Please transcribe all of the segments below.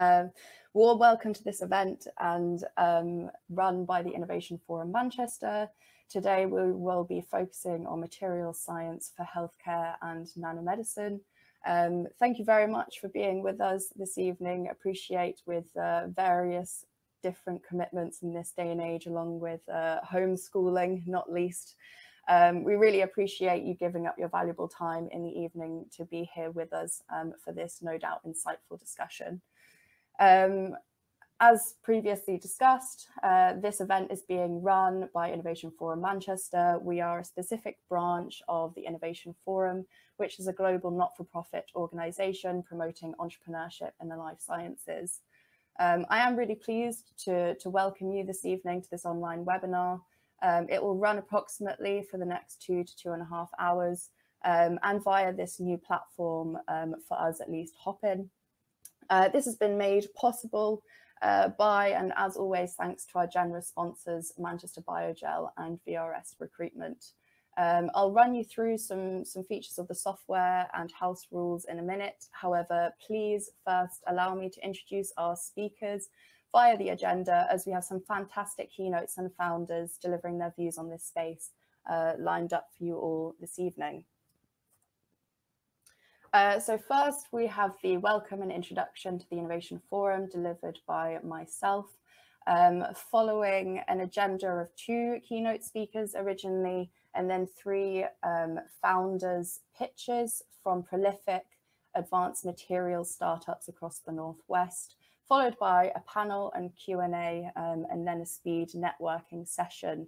Um, warm welcome to this event and um, run by the Innovation Forum Manchester. Today we will be focusing on material science for healthcare and nanomedicine. Um, thank you very much for being with us this evening. Appreciate with uh, various different commitments in this day and age, along with uh, homeschooling, not least. Um, we really appreciate you giving up your valuable time in the evening to be here with us um, for this no doubt insightful discussion. Um, as previously discussed, uh, this event is being run by Innovation Forum Manchester. We are a specific branch of the Innovation Forum, which is a global not-for-profit organisation promoting entrepreneurship in the life sciences. Um, I am really pleased to, to welcome you this evening to this online webinar. Um, it will run approximately for the next two to two and a half hours um, and via this new platform um, for us at least Hopin. Uh, this has been made possible uh, by and as always thanks to our generous sponsors Manchester Biogel and VRS Recruitment. Um, I'll run you through some, some features of the software and house rules in a minute. However, please first allow me to introduce our speakers via the agenda as we have some fantastic keynotes and founders delivering their views on this space uh, lined up for you all this evening. Uh, so first we have the welcome and introduction to the Innovation Forum delivered by myself, um, following an agenda of two keynote speakers originally, and then three um, founders pitches from prolific advanced materials startups across the Northwest, followed by a panel and Q&A, um, and then a speed networking session.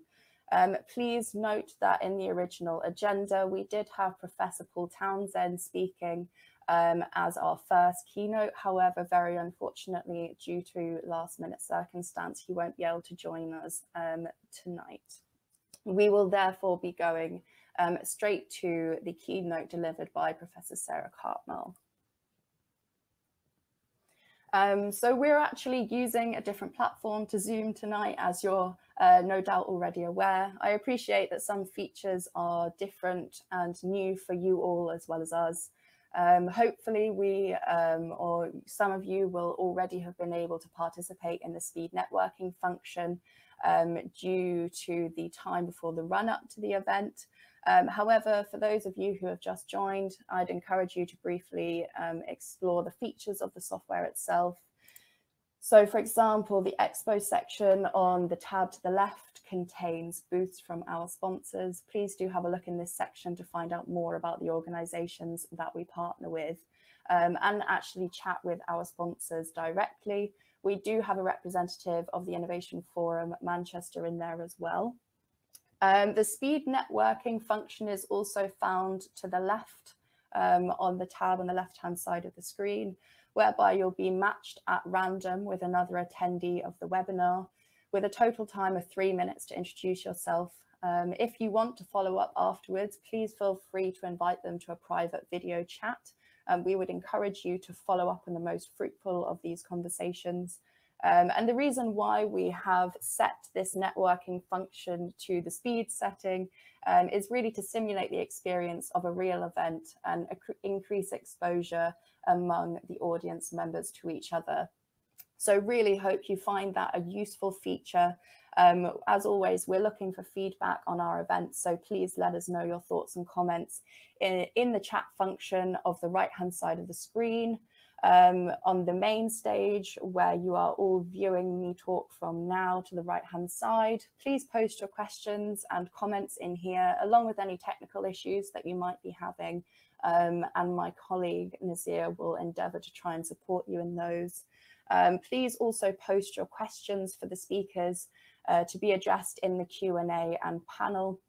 Um, please note that in the original agenda, we did have Professor Paul Townsend speaking um, as our first keynote. However, very unfortunately, due to last minute circumstance, he won't be able to join us um, tonight. We will therefore be going um, straight to the keynote delivered by Professor Sarah Cartmell. Um, so we're actually using a different platform to Zoom tonight, as you're uh, no doubt already aware. I appreciate that some features are different and new for you all as well as us. Um, hopefully we um, or some of you will already have been able to participate in the speed networking function um, due to the time before the run up to the event. Um, however, for those of you who have just joined, I'd encourage you to briefly um, explore the features of the software itself. So for example, the expo section on the tab to the left contains booths from our sponsors. Please do have a look in this section to find out more about the organizations that we partner with um, and actually chat with our sponsors directly. We do have a representative of the Innovation Forum Manchester in there as well. Um, the speed networking function is also found to the left um, on the tab on the left-hand side of the screen, whereby you'll be matched at random with another attendee of the webinar with a total time of three minutes to introduce yourself. Um, if you want to follow up afterwards, please feel free to invite them to a private video chat. Um, we would encourage you to follow up on the most fruitful of these conversations um, and the reason why we have set this networking function to the speed setting um, is really to simulate the experience of a real event and increase exposure among the audience members to each other. So really hope you find that a useful feature. Um, as always, we're looking for feedback on our events, so please let us know your thoughts and comments in, in the chat function of the right-hand side of the screen um, on the main stage where you are all viewing me talk from now to the right hand side. Please post your questions and comments in here along with any technical issues that you might be having um, and my colleague Nazir will endeavour to try and support you in those. Um, please also post your questions for the speakers uh, to be addressed in the Q&A and panel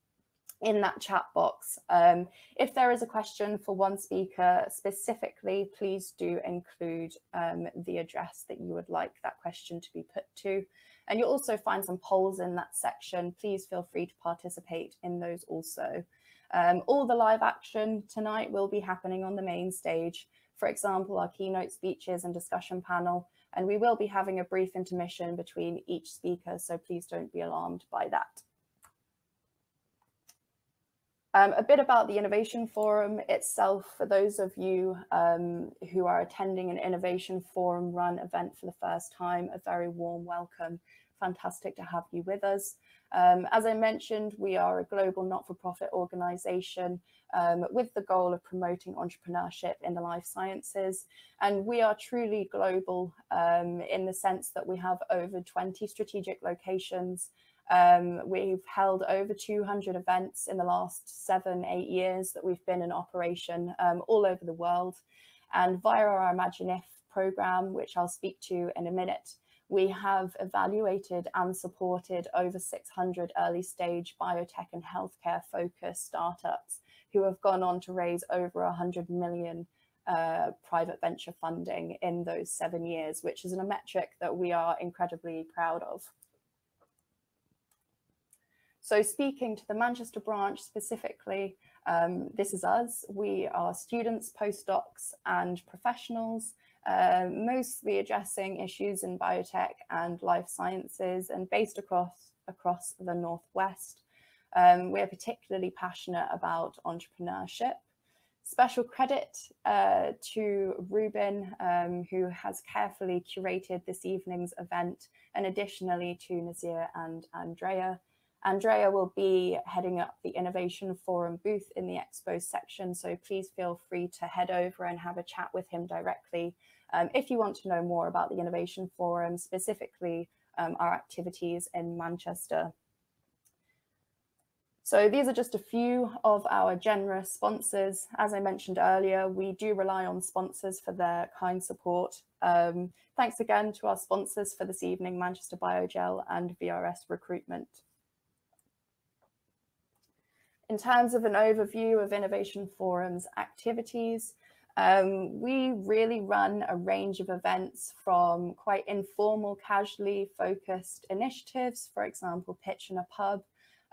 in that chat box. Um, if there is a question for one speaker specifically, please do include um, the address that you would like that question to be put to. And you'll also find some polls in that section. Please feel free to participate in those also. Um, all the live action tonight will be happening on the main stage. For example, our keynote speeches and discussion panel, and we will be having a brief intermission between each speaker, so please don't be alarmed by that. Um, a bit about the Innovation Forum itself, for those of you um, who are attending an Innovation Forum run event for the first time, a very warm welcome. Fantastic to have you with us. Um, as I mentioned, we are a global not-for-profit organisation um, with the goal of promoting entrepreneurship in the life sciences. And we are truly global um, in the sense that we have over 20 strategic locations. Um, we've held over 200 events in the last seven, eight years that we've been in operation um, all over the world. And via our Imagine If program, which I'll speak to in a minute, we have evaluated and supported over 600 early stage biotech and healthcare focused startups who have gone on to raise over 100 million uh, private venture funding in those seven years, which is a metric that we are incredibly proud of. So speaking to the Manchester branch specifically, um, this is us. We are students, postdocs and professionals uh, mostly addressing issues in biotech and life sciences and based across, across the Northwest. Um, we're particularly passionate about entrepreneurship. Special credit uh, to Ruben, um, who has carefully curated this evening's event, and additionally to Nazir and Andrea. Andrea will be heading up the Innovation Forum booth in the Expo section, so please feel free to head over and have a chat with him directly um, if you want to know more about the Innovation Forum, specifically um, our activities in Manchester. So these are just a few of our generous sponsors. As I mentioned earlier, we do rely on sponsors for their kind support. Um, thanks again to our sponsors for this evening, Manchester Biogel and VRS Recruitment. In terms of an overview of Innovation Forum's activities, um, we really run a range of events from quite informal, casually focused initiatives, for example, Pitch in a Pub,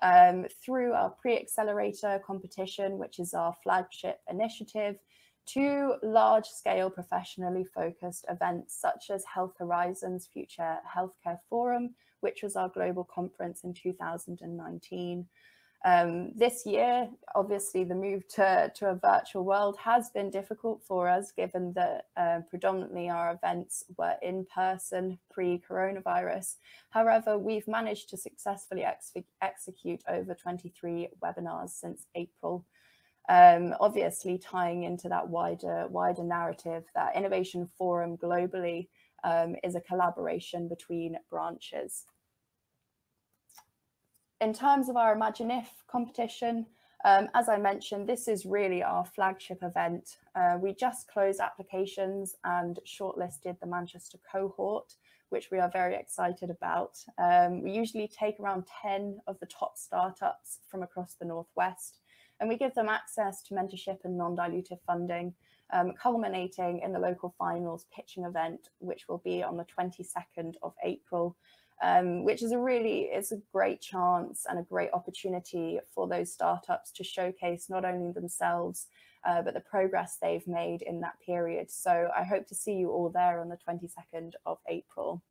um, through our pre-accelerator competition, which is our flagship initiative, to large-scale professionally focused events such as Health Horizons Future Healthcare Forum, which was our global conference in 2019, um, this year, obviously, the move to, to a virtual world has been difficult for us, given that uh, predominantly our events were in person pre coronavirus. However, we've managed to successfully ex execute over 23 webinars since April. Um, obviously, tying into that wider, wider narrative that Innovation Forum globally um, is a collaboration between branches in terms of our Imagine If competition, um, as I mentioned, this is really our flagship event. Uh, we just closed applications and shortlisted the Manchester cohort, which we are very excited about. Um, we usually take around 10 of the top startups from across the Northwest, and we give them access to mentorship and non-dilutive funding, um, culminating in the local finals pitching event, which will be on the 22nd of April um, which is a really it's a great chance and a great opportunity for those startups to showcase not only themselves uh, but the progress they've made in that period. So I hope to see you all there on the 22nd of April.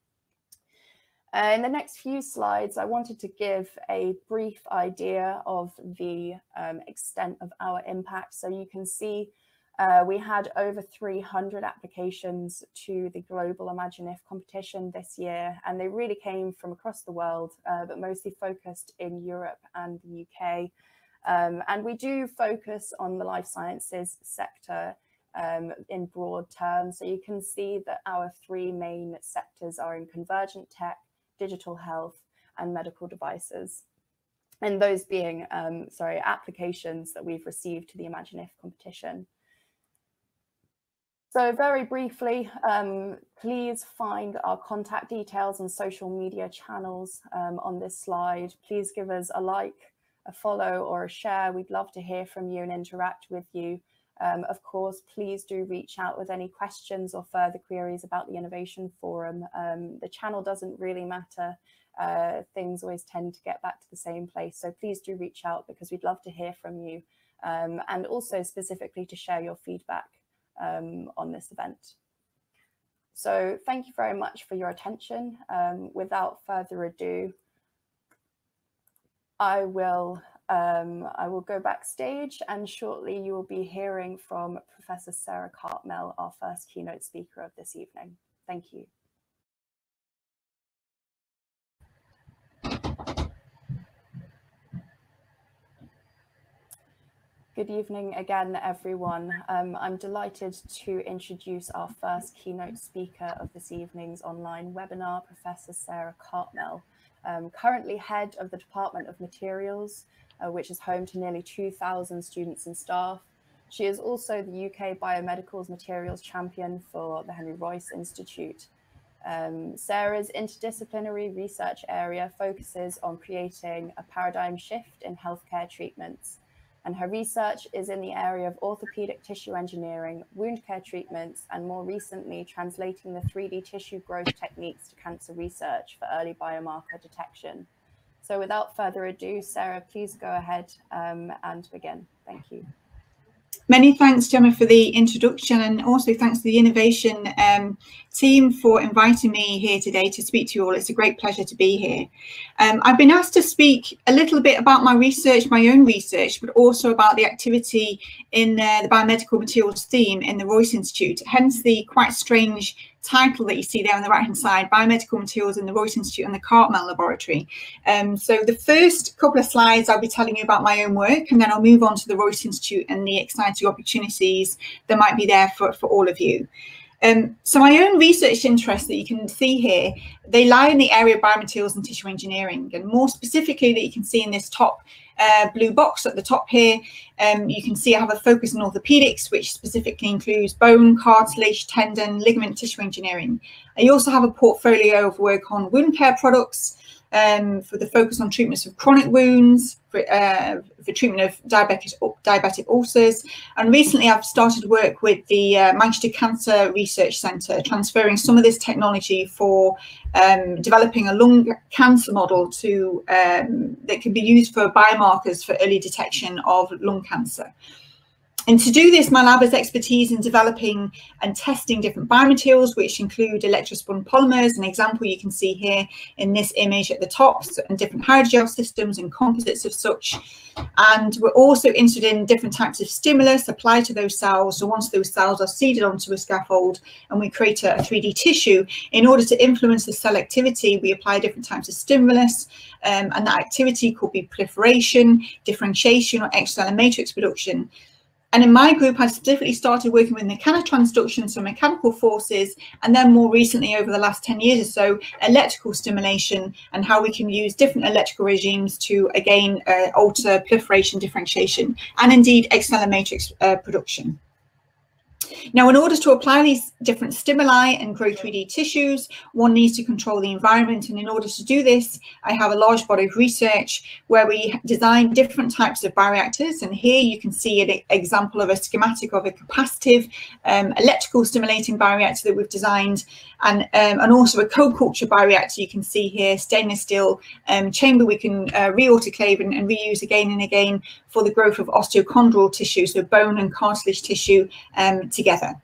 Uh, in the next few slides, I wanted to give a brief idea of the um, extent of our impact. So you can see uh, we had over 300 applications to the Global Imagine If competition this year, and they really came from across the world, uh, but mostly focused in Europe and the UK. Um, and we do focus on the life sciences sector um, in broad terms. So you can see that our three main sectors are in convergent tech, digital health, and medical devices. And those being, um, sorry, applications that we've received to the Imagine If competition. So very briefly, um, please find our contact details and social media channels um, on this slide. Please give us a like, a follow or a share. We'd love to hear from you and interact with you. Um, of course, please do reach out with any questions or further queries about the Innovation Forum. Um, the channel doesn't really matter. Uh, things always tend to get back to the same place. So please do reach out because we'd love to hear from you um, and also specifically to share your feedback um, on this event. So thank you very much for your attention. Um, without further ado, I will Um, I will go backstage and shortly you will be hearing from Professor Sarah Cartmell, our first keynote speaker of this evening. Thank you. Good evening again, everyone. Um, I'm delighted to introduce our first keynote speaker of this evening's online webinar, Professor Sarah Cartmell, um, currently head of the Department of Materials, uh, which is home to nearly 2,000 students and staff. She is also the UK Biomedicals Materials Champion for the Henry Royce Institute. Um, Sarah's interdisciplinary research area focuses on creating a paradigm shift in healthcare treatments and her research is in the area of orthopedic tissue engineering, wound care treatments, and more recently, translating the 3D tissue growth techniques to cancer research for early biomarker detection. So without further ado, Sarah, please go ahead um, and begin. Thank you. Many thanks, Gemma, for the introduction, and also thanks to the innovation um, team for inviting me here today to speak to you all. It's a great pleasure to be here. Um, I've been asked to speak a little bit about my research, my own research, but also about the activity in uh, the biomedical materials theme in the Royce Institute, hence the quite strange title that you see there on the right hand side, Biomedical Materials in the Royce Institute and the Cartmell Laboratory. Um, so the first couple of slides I'll be telling you about my own work and then I'll move on to the Royce Institute and the exciting opportunities that might be there for, for all of you. Um, so my own research interests that you can see here, they lie in the area of biomaterials and tissue engineering and more specifically that you can see in this top uh, blue box at the top here, um, you can see I have a focus on orthopedics, which specifically includes bone, cartilage, tendon, ligament tissue engineering. I also have a portfolio of work on wound care products, um, for the focus on treatments of chronic wounds, for, uh, for treatment of diabetic, diabetic ulcers. And recently I've started work with the uh, Manchester Cancer Research Centre, transferring some of this technology for um, developing a lung cancer model to um, that can be used for biomarkers for early detection of lung cancer. And to do this, my lab has expertise in developing and testing different biomaterials, which include electrospun polymers. An example you can see here in this image at the top, and different hydrogel systems and composites of such. And we're also interested in different types of stimulus applied to those cells. So once those cells are seeded onto a scaffold and we create a, a 3D tissue, in order to influence the cell activity, we apply different types of stimulus. Um, and that activity could be proliferation, differentiation, or extracellular matrix production. And in my group, I specifically started working with mechanotransduction, so mechanical forces, and then more recently, over the last 10 years or so, electrical stimulation and how we can use different electrical regimes to, again, uh, alter proliferation, differentiation, and indeed extracellular matrix uh, production. Now, in order to apply these different stimuli and grow 3D tissues, one needs to control the environment. And in order to do this, I have a large body of research where we design different types of bioreactors. And here you can see an example of a schematic of a capacitive um, electrical stimulating bioreactor that we've designed and, um, and also a co-culture bioreactor you can see here, stainless steel um, chamber we can uh, re-autoclave and, and, reuse again and again for the growth of osteochondral tissue, so bone and cartilage tissue um, together.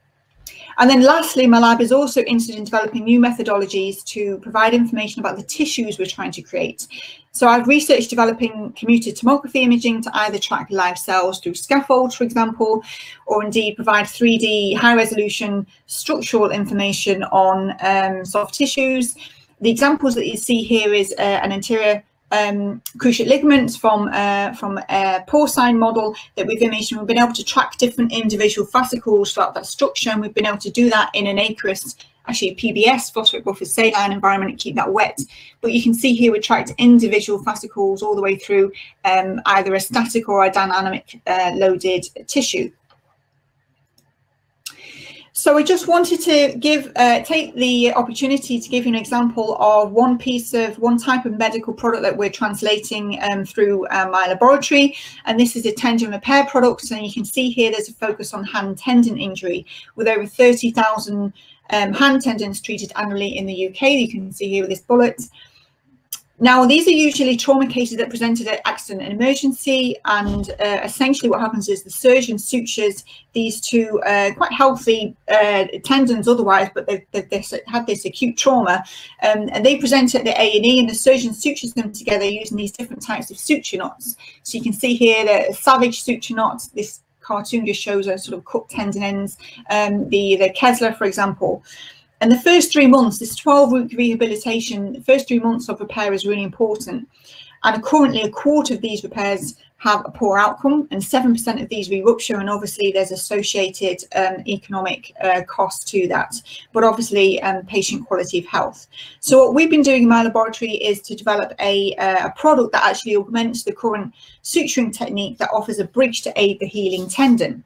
And then lastly, my lab is also interested in developing new methodologies to provide information about the tissues we're trying to create. So I've researched developing computed tomography imaging to either track live cells through scaffolds, for example, or indeed provide 3D high resolution structural information on um, soft tissues. The examples that you see here is uh, an anterior um, cruciate ligaments from uh, from a porcine model that we've imaged and we've been able to track different individual fascicles throughout that structure and we've been able to do that in an aqueous actually PBS phosphoric buffer saline environment and keep that wet. But you can see here we tracked individual fascicles all the way through um, either a static or a dynamic uh, loaded tissue so I just wanted to give uh, take the opportunity to give you an example of one piece of one type of medical product that we're translating um, through uh, my laboratory. And this is a tendon repair product. And you can see here there's a focus on hand tendon injury with over 30,000 um, hand tendons treated annually in the UK. You can see here with this bullet. Now, these are usually trauma cases that presented at accident and emergency, and uh, essentially what happens is the surgeon sutures these two uh, quite healthy uh, tendons otherwise, but they've, they've, had this acute trauma, um, and they present at the A&E, and the surgeon sutures them together using these different types of suture knots. So you can see here the Savage suture knots, this cartoon just shows a sort of cut tendon ends, um, the, the Kessler, for example. And the first three months, this 12 week rehabilitation, the first three months of repair is really important. And currently, a quarter of these repairs have a poor outcome, and 7% of these re-rupture. And obviously, there's associated um, economic uh, cost to that, but obviously, um, patient quality of health. So, what we've been doing in my laboratory is to develop a, uh, a product that actually augments the current suturing technique that offers a bridge to aid the healing tendon.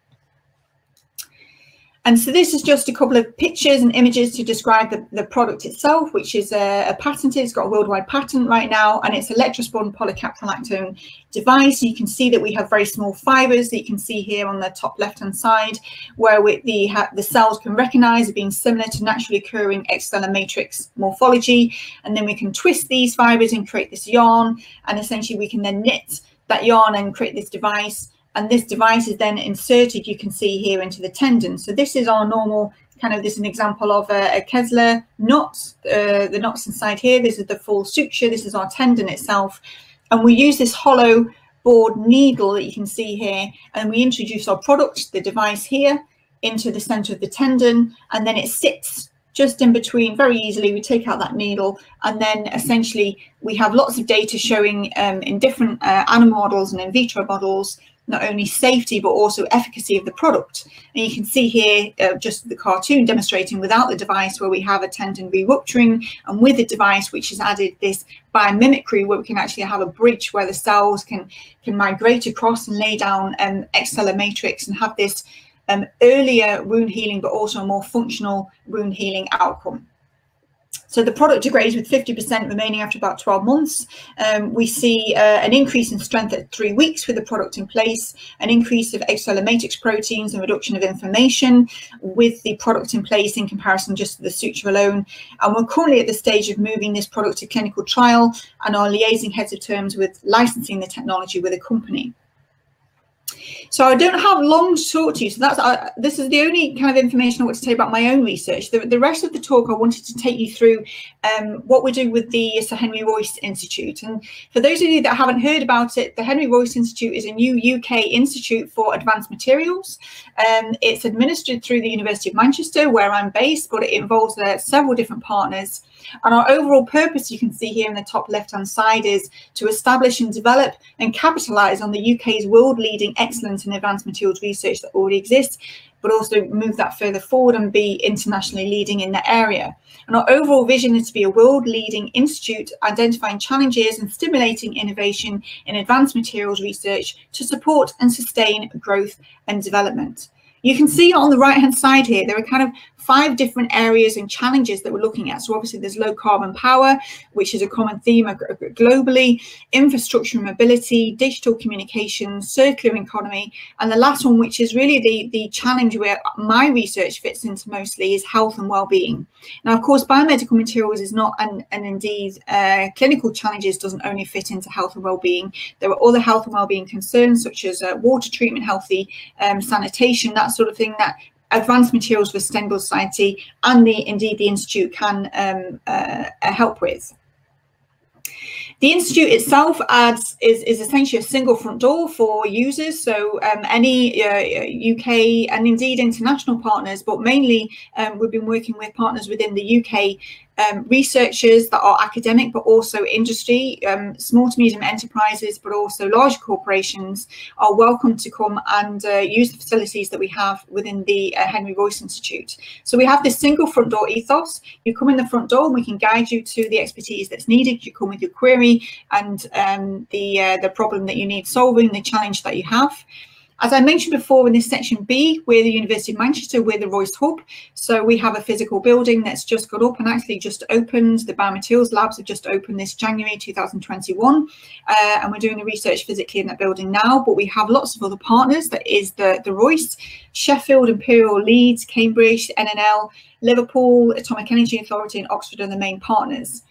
And so this is just a couple of pictures and images to describe the, the product itself, which is a, a patented, it's got a worldwide patent right now, and it's electrospun polycaprolactone device. You can see that we have very small fibers that you can see here on the top left-hand side, where we, the, the cells can recognize as being similar to naturally occurring extracellular matrix morphology. And then we can twist these fibers and create this yarn, and essentially we can then knit that yarn and create this device and this device is then inserted, you can see here, into the tendon. So this is our normal kind of, this is an example of a, a Kessler knot, uh, the knots inside here. This is the full suture. This is our tendon itself. And we use this hollow bore needle that you can see here, and we introduce our product, the device here, into the center of the tendon, and then it sits just in between very easily. We take out that needle, and then essentially we have lots of data showing um, in different uh, animal models and in vitro models not only safety but also efficacy of the product. And you can see here uh, just the cartoon demonstrating without the device where we have a tendon re-rupturing and with the device which has added this biomimicry where we can actually have a bridge where the cells can can migrate across and lay down um, extracellular matrix and have this um, earlier wound healing but also a more functional wound healing outcome. So the product degrades with 50% remaining after about 12 months. Um, we see uh, an increase in strength at three weeks with the product in place, an increase of extracellular matrix proteins and reduction of inflammation with the product in place in comparison just to the suture alone. And we're currently at the stage of moving this product to clinical trial and are liaising heads of terms with licensing the technology with a company. So I don't have long to talk to you. So that's uh, this is the only kind of information I want to tell you about my own research. The, the rest of the talk, I wanted to take you through um, what we're doing with the Sir Henry Royce Institute. And for those of you that haven't heard about it, the Henry Royce Institute is a new UK institute for advanced materials. Um, it's administered through the University of Manchester, where I'm based, but it involves uh, several different partners. And our overall purpose, you can see here in the top left-hand side, is to establish and develop and capitalise on the UK's world-leading excellence in advanced materials research that already exists, but also move that further forward and be internationally leading in the area. And our overall vision is to be a world-leading institute, identifying challenges and stimulating innovation in advanced materials research to support and sustain growth and development. You can see on the right hand side here, there are kind of five different areas and challenges that we're looking at. So obviously there's low carbon power, which is a common theme globally, infrastructure and mobility, digital communications, circular economy, and the last one, which is really the, the challenge where my research fits into mostly is health and well-being. Now, of course, biomedical materials is not, and, and indeed uh, clinical challenges doesn't only fit into health and well-being. There are other health and well-being concerns such as uh, water treatment, healthy um, sanitation, that sort of thing that advanced materials for sustainable society and the indeed the institute can um, uh, help with the institute itself adds is, is essentially a single front door for users. So um, any uh, UK and indeed international partners, but mainly um, we've been working with partners within the UK um, researchers that are academic, but also industry, um, small to medium enterprises, but also large corporations are welcome to come and uh, use the facilities that we have within the uh, Henry Royce Institute. So we have this single front door ethos. You come in the front door and we can guide you to the expertise that's needed. You come with your query and um, the, uh, the problem that you need solving, the challenge that you have. As I mentioned before in this section B, we're the University of Manchester, we're the Royce Hub. So we have a physical building that's just got up and actually just opened. The Biomaterials Labs have just opened this January 2021. Uh, and we're doing the research physically in that building now, but we have lots of other partners. That is the, the Royce, Sheffield, Imperial, Leeds, Cambridge, NNL, Liverpool, Atomic Energy Authority and Oxford are the main partners.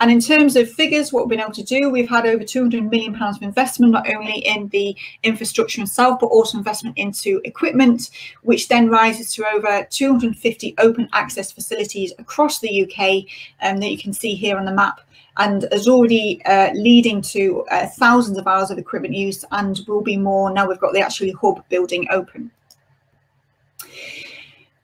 And in terms of figures, what we've been able to do, we've had over 200 million pounds of investment, not only in the infrastructure itself, but also investment into equipment, which then rises to over 250 open access facilities across the UK um, that you can see here on the map and is already uh, leading to uh, thousands of hours of equipment use and will be more now we've got the actually hub building open.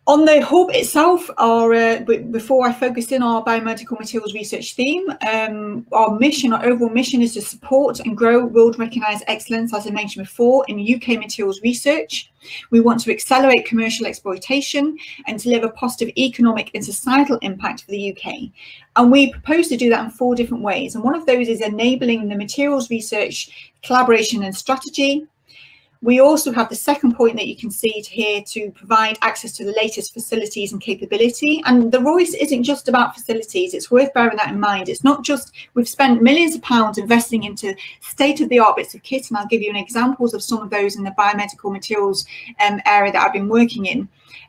On the hub itself, our, uh, before I focus in our biomedical materials research theme, um, our mission, our overall mission is to support and grow world recognised excellence, as I mentioned before, in UK materials research. We want to accelerate commercial exploitation and deliver positive economic and societal impact for the UK. And we propose to do that in four different ways. And one of those is enabling the materials research collaboration and strategy, we also have the second point that you can see here to provide access to the latest facilities and capability. And the Royce isn't just about facilities. It's worth bearing that in mind. It's not just, we've spent millions of pounds investing into state-of-the-art bits of kit, and I'll give you an examples of some of those in the biomedical materials um, area that I've been working in.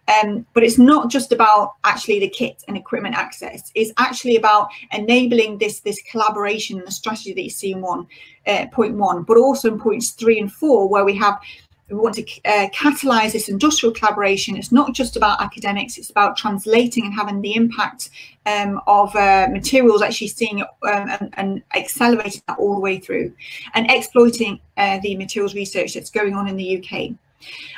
Um, but it's not just about actually the kit and equipment access. It's actually about enabling this this collaboration and the strategy that you see in one uh, point one, but also in points three and four, where we have we want to uh, catalyze this industrial collaboration. It's not just about academics, it's about translating and having the impact um, of uh, materials actually seeing um, and, and, accelerating that all the way through and exploiting uh, the materials research that's going on in the UK.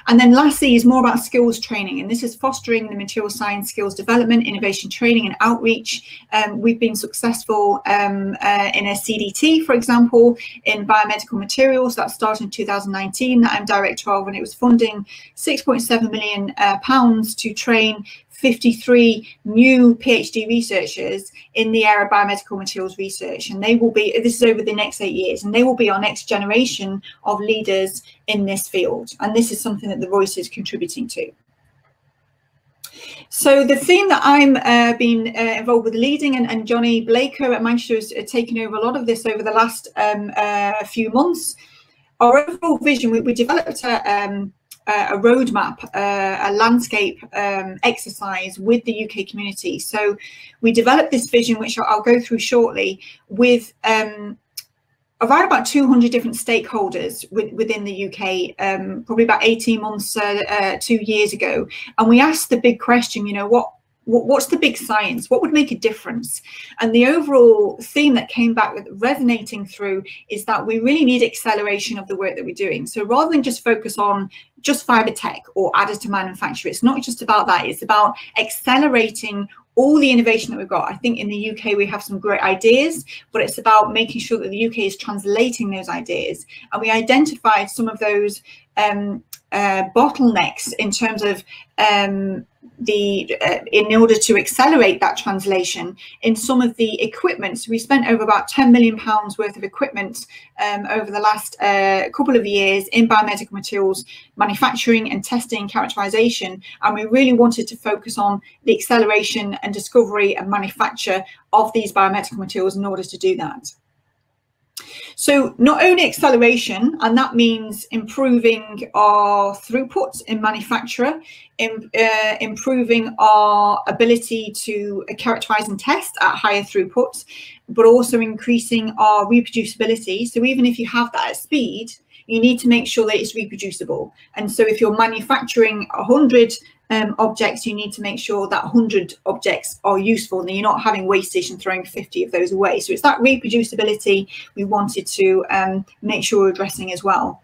And then lastly is more about skills training, and this is fostering the material science skills development, innovation training and outreach. Um, we've been successful um, uh, in a CDT, for example, in biomedical materials that started in 2019 that I'm director of, and it was funding 6.7 million uh, pounds to train 53 new PhD researchers in the area of biomedical materials research. And they will be, this is over the next eight years, and they will be our next generation of leaders in this field. And this is something that the Royce is contributing to. So the theme that I'm uh, been uh, involved with leading, and, and Johnny Blaker at Manchester has uh, taken over a lot of this over the last um, uh, few months. Our overall vision, we, we developed a, um, uh, a roadmap, uh, a landscape um, exercise with the UK community. So we developed this vision, which I'll, go through shortly, with um, around about 200 different stakeholders within the UK, um, probably about 18 months, uh, uh, two years ago. And we asked the big question, you know, what what's the big science what would make a difference and the overall theme that came back with resonating through is that we really need acceleration of the work that we're doing so rather than just focus on just fiber tech or additive manufacture it's not just about that it's about accelerating all the innovation that we've got. I think in the UK we have some great ideas, but it's about making sure that the UK is translating those ideas. And we identified some of those um, uh, bottlenecks in terms of um, the uh, in order to accelerate that translation in some of the equipment. So we spent over about 10 million pounds worth of equipment um, over the last uh, couple of years in biomedical materials manufacturing and testing characterization. And we really wanted to focus on the acceleration and discovery and manufacture of these biomedical materials in order to do that. So not only acceleration, and that means improving our throughput in manufacture, in, uh, improving our ability to characterize and test at higher throughputs, but also increasing our reproducibility. So even if you have that at speed, you need to make sure that it's reproducible. And so if you're manufacturing 100 um, objects, you need to make sure that 100 objects are useful and you're not having wastage and throwing 50 of those away. So it's that reproducibility we wanted to um, make sure we're addressing as well.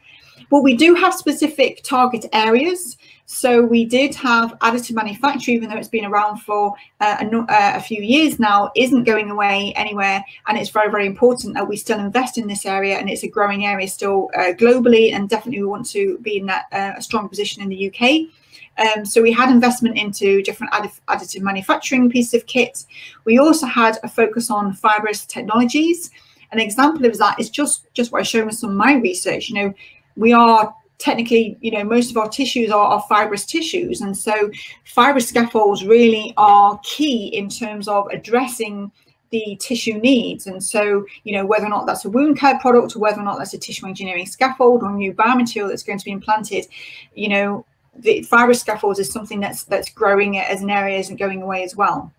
But we do have specific target areas. So we did have additive manufacture, even though it's been around for uh, a, uh, a, few years now, isn't going away anywhere. And it's very, very important that we still invest in this area. And it's a growing area still uh, globally. And definitely we want to be in that uh, strong position in the UK. Um, so we had investment into different additive manufacturing pieces of kit. We also had a focus on fibrous technologies. An example of that is just, just what I showed with some of my research. You know, we are technically, you know, most of our tissues are, are, fibrous tissues. And so fibrous scaffolds really are key in terms of addressing the tissue needs. And so, you know, whether or not that's a wound care product or whether or not that's a tissue engineering scaffold or new biomaterial that's going to be implanted, you know, the fibrous scaffolds is something that's that's growing as an area isn't going away as well.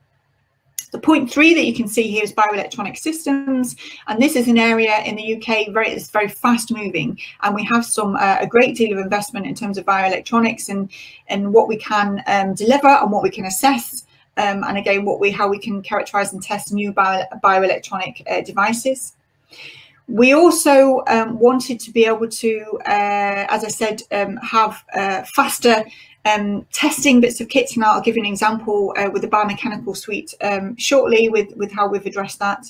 The point three that you can see here is bioelectronic systems, and this is an area in the UK very it's very fast moving, and we have some uh, a great deal of investment in terms of bioelectronics and and what we can um, deliver and what we can assess, um, and again what we how we can characterize and test new bio, bioelectronic uh, devices. We also um, wanted to be able to, uh, as I said, um, have uh, faster um, testing bits of kits, and I'll give you an example uh, with the biomechanical suite um, shortly with, with how we've addressed that.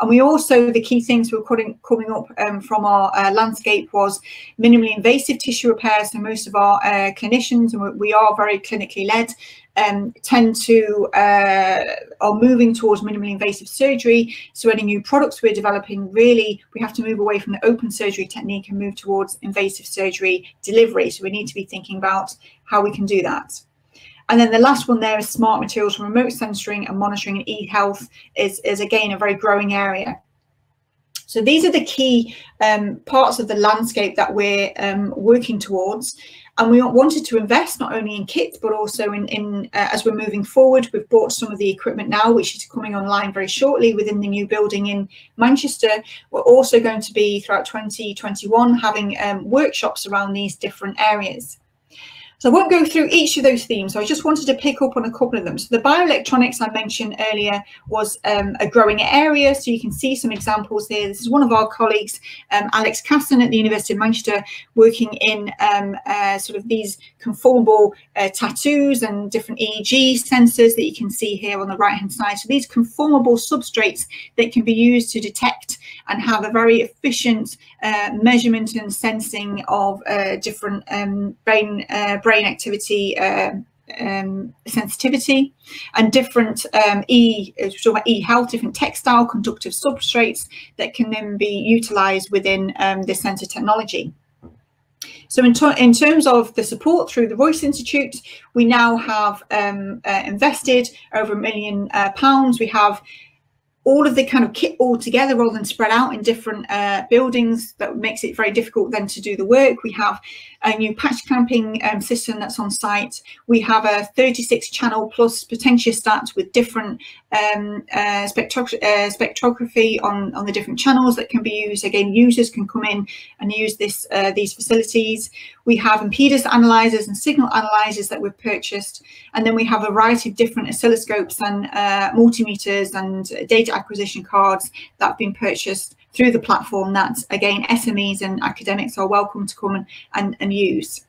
And we also, the key things we were coming, coming up um, from our uh, landscape was minimally invasive tissue repair. So most of our uh, clinicians, and we are very clinically led, um, tend to uh, are moving towards minimally invasive surgery. So any new products we're developing, really, we have to move away from the open surgery technique and move towards invasive surgery delivery. So we need to be thinking about how we can do that. And then the last one there is smart materials, remote sensoring and monitoring and e-health is, is again a very growing area. So these are the key um, parts of the landscape that we're um, working towards. And we wanted to invest not only in kits, but also in, in uh, as we're moving forward. We've bought some of the equipment now, which is coming online very shortly within the new building in Manchester. We're also going to be throughout 2021 having um, workshops around these different areas. So I won't go through each of those themes. So I just wanted to pick up on a couple of them. So the bioelectronics I mentioned earlier was um, a growing area. So you can see some examples here. This is one of our colleagues, um, Alex Casson at the University of Manchester, working in um, uh, sort of these conformable uh, tattoos and different EEG sensors that you can see here on the right hand side. So these conformable substrates that can be used to detect and have a very efficient uh, measurement and sensing of uh, different um, brain uh, brain activity uh, um, sensitivity and different um, e e health, different textile conductive substrates that can then be utilized within um, this sensor technology. So in, in, terms of the support through the Royce Institute, we now have um, uh, invested over a million uh, pounds. We have all of the kind of kit all together rather than spread out in different uh, buildings that makes it very difficult then to do the work. We have a new patch clamping um, system that's on site. We have a 36 channel plus potentiostat with different um, uh, spectro uh, spectrography on, on the different channels that can be used. Again, users can come in and use this uh, these facilities. We have impedance analyzers and signal analyzers that we've purchased. And then we have a variety of different oscilloscopes and uh, multimeters and data acquisition cards that have been purchased through the platform that again SMEs and academics are welcome to come and, and, and use.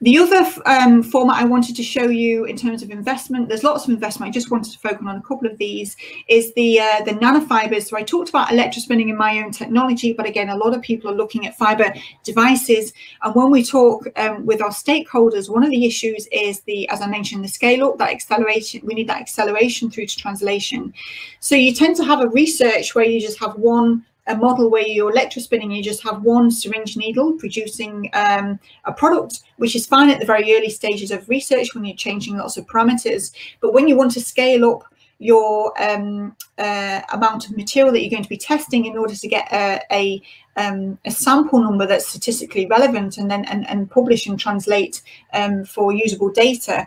The other um, format I wanted to show you in terms of investment, there's lots of investment. I just wanted to focus on a couple of these, is the uh, the nanofibers. So I talked about electrospinning in my own technology, but again, a lot of people are looking at fiber devices. And when we talk um, with our stakeholders, one of the issues is the, as I mentioned, the scale up, that acceleration. We need that acceleration through to translation. So you tend to have a research where you just have one a model where you're electrospinning, you just have one syringe needle producing um, a product, which is fine at the very early stages of research when you're changing lots of parameters. But when you want to scale up your um, uh, amount of material that you're going to be testing in order to get a, a, um, a sample number that's statistically relevant and then and, and publish and translate um, for usable data,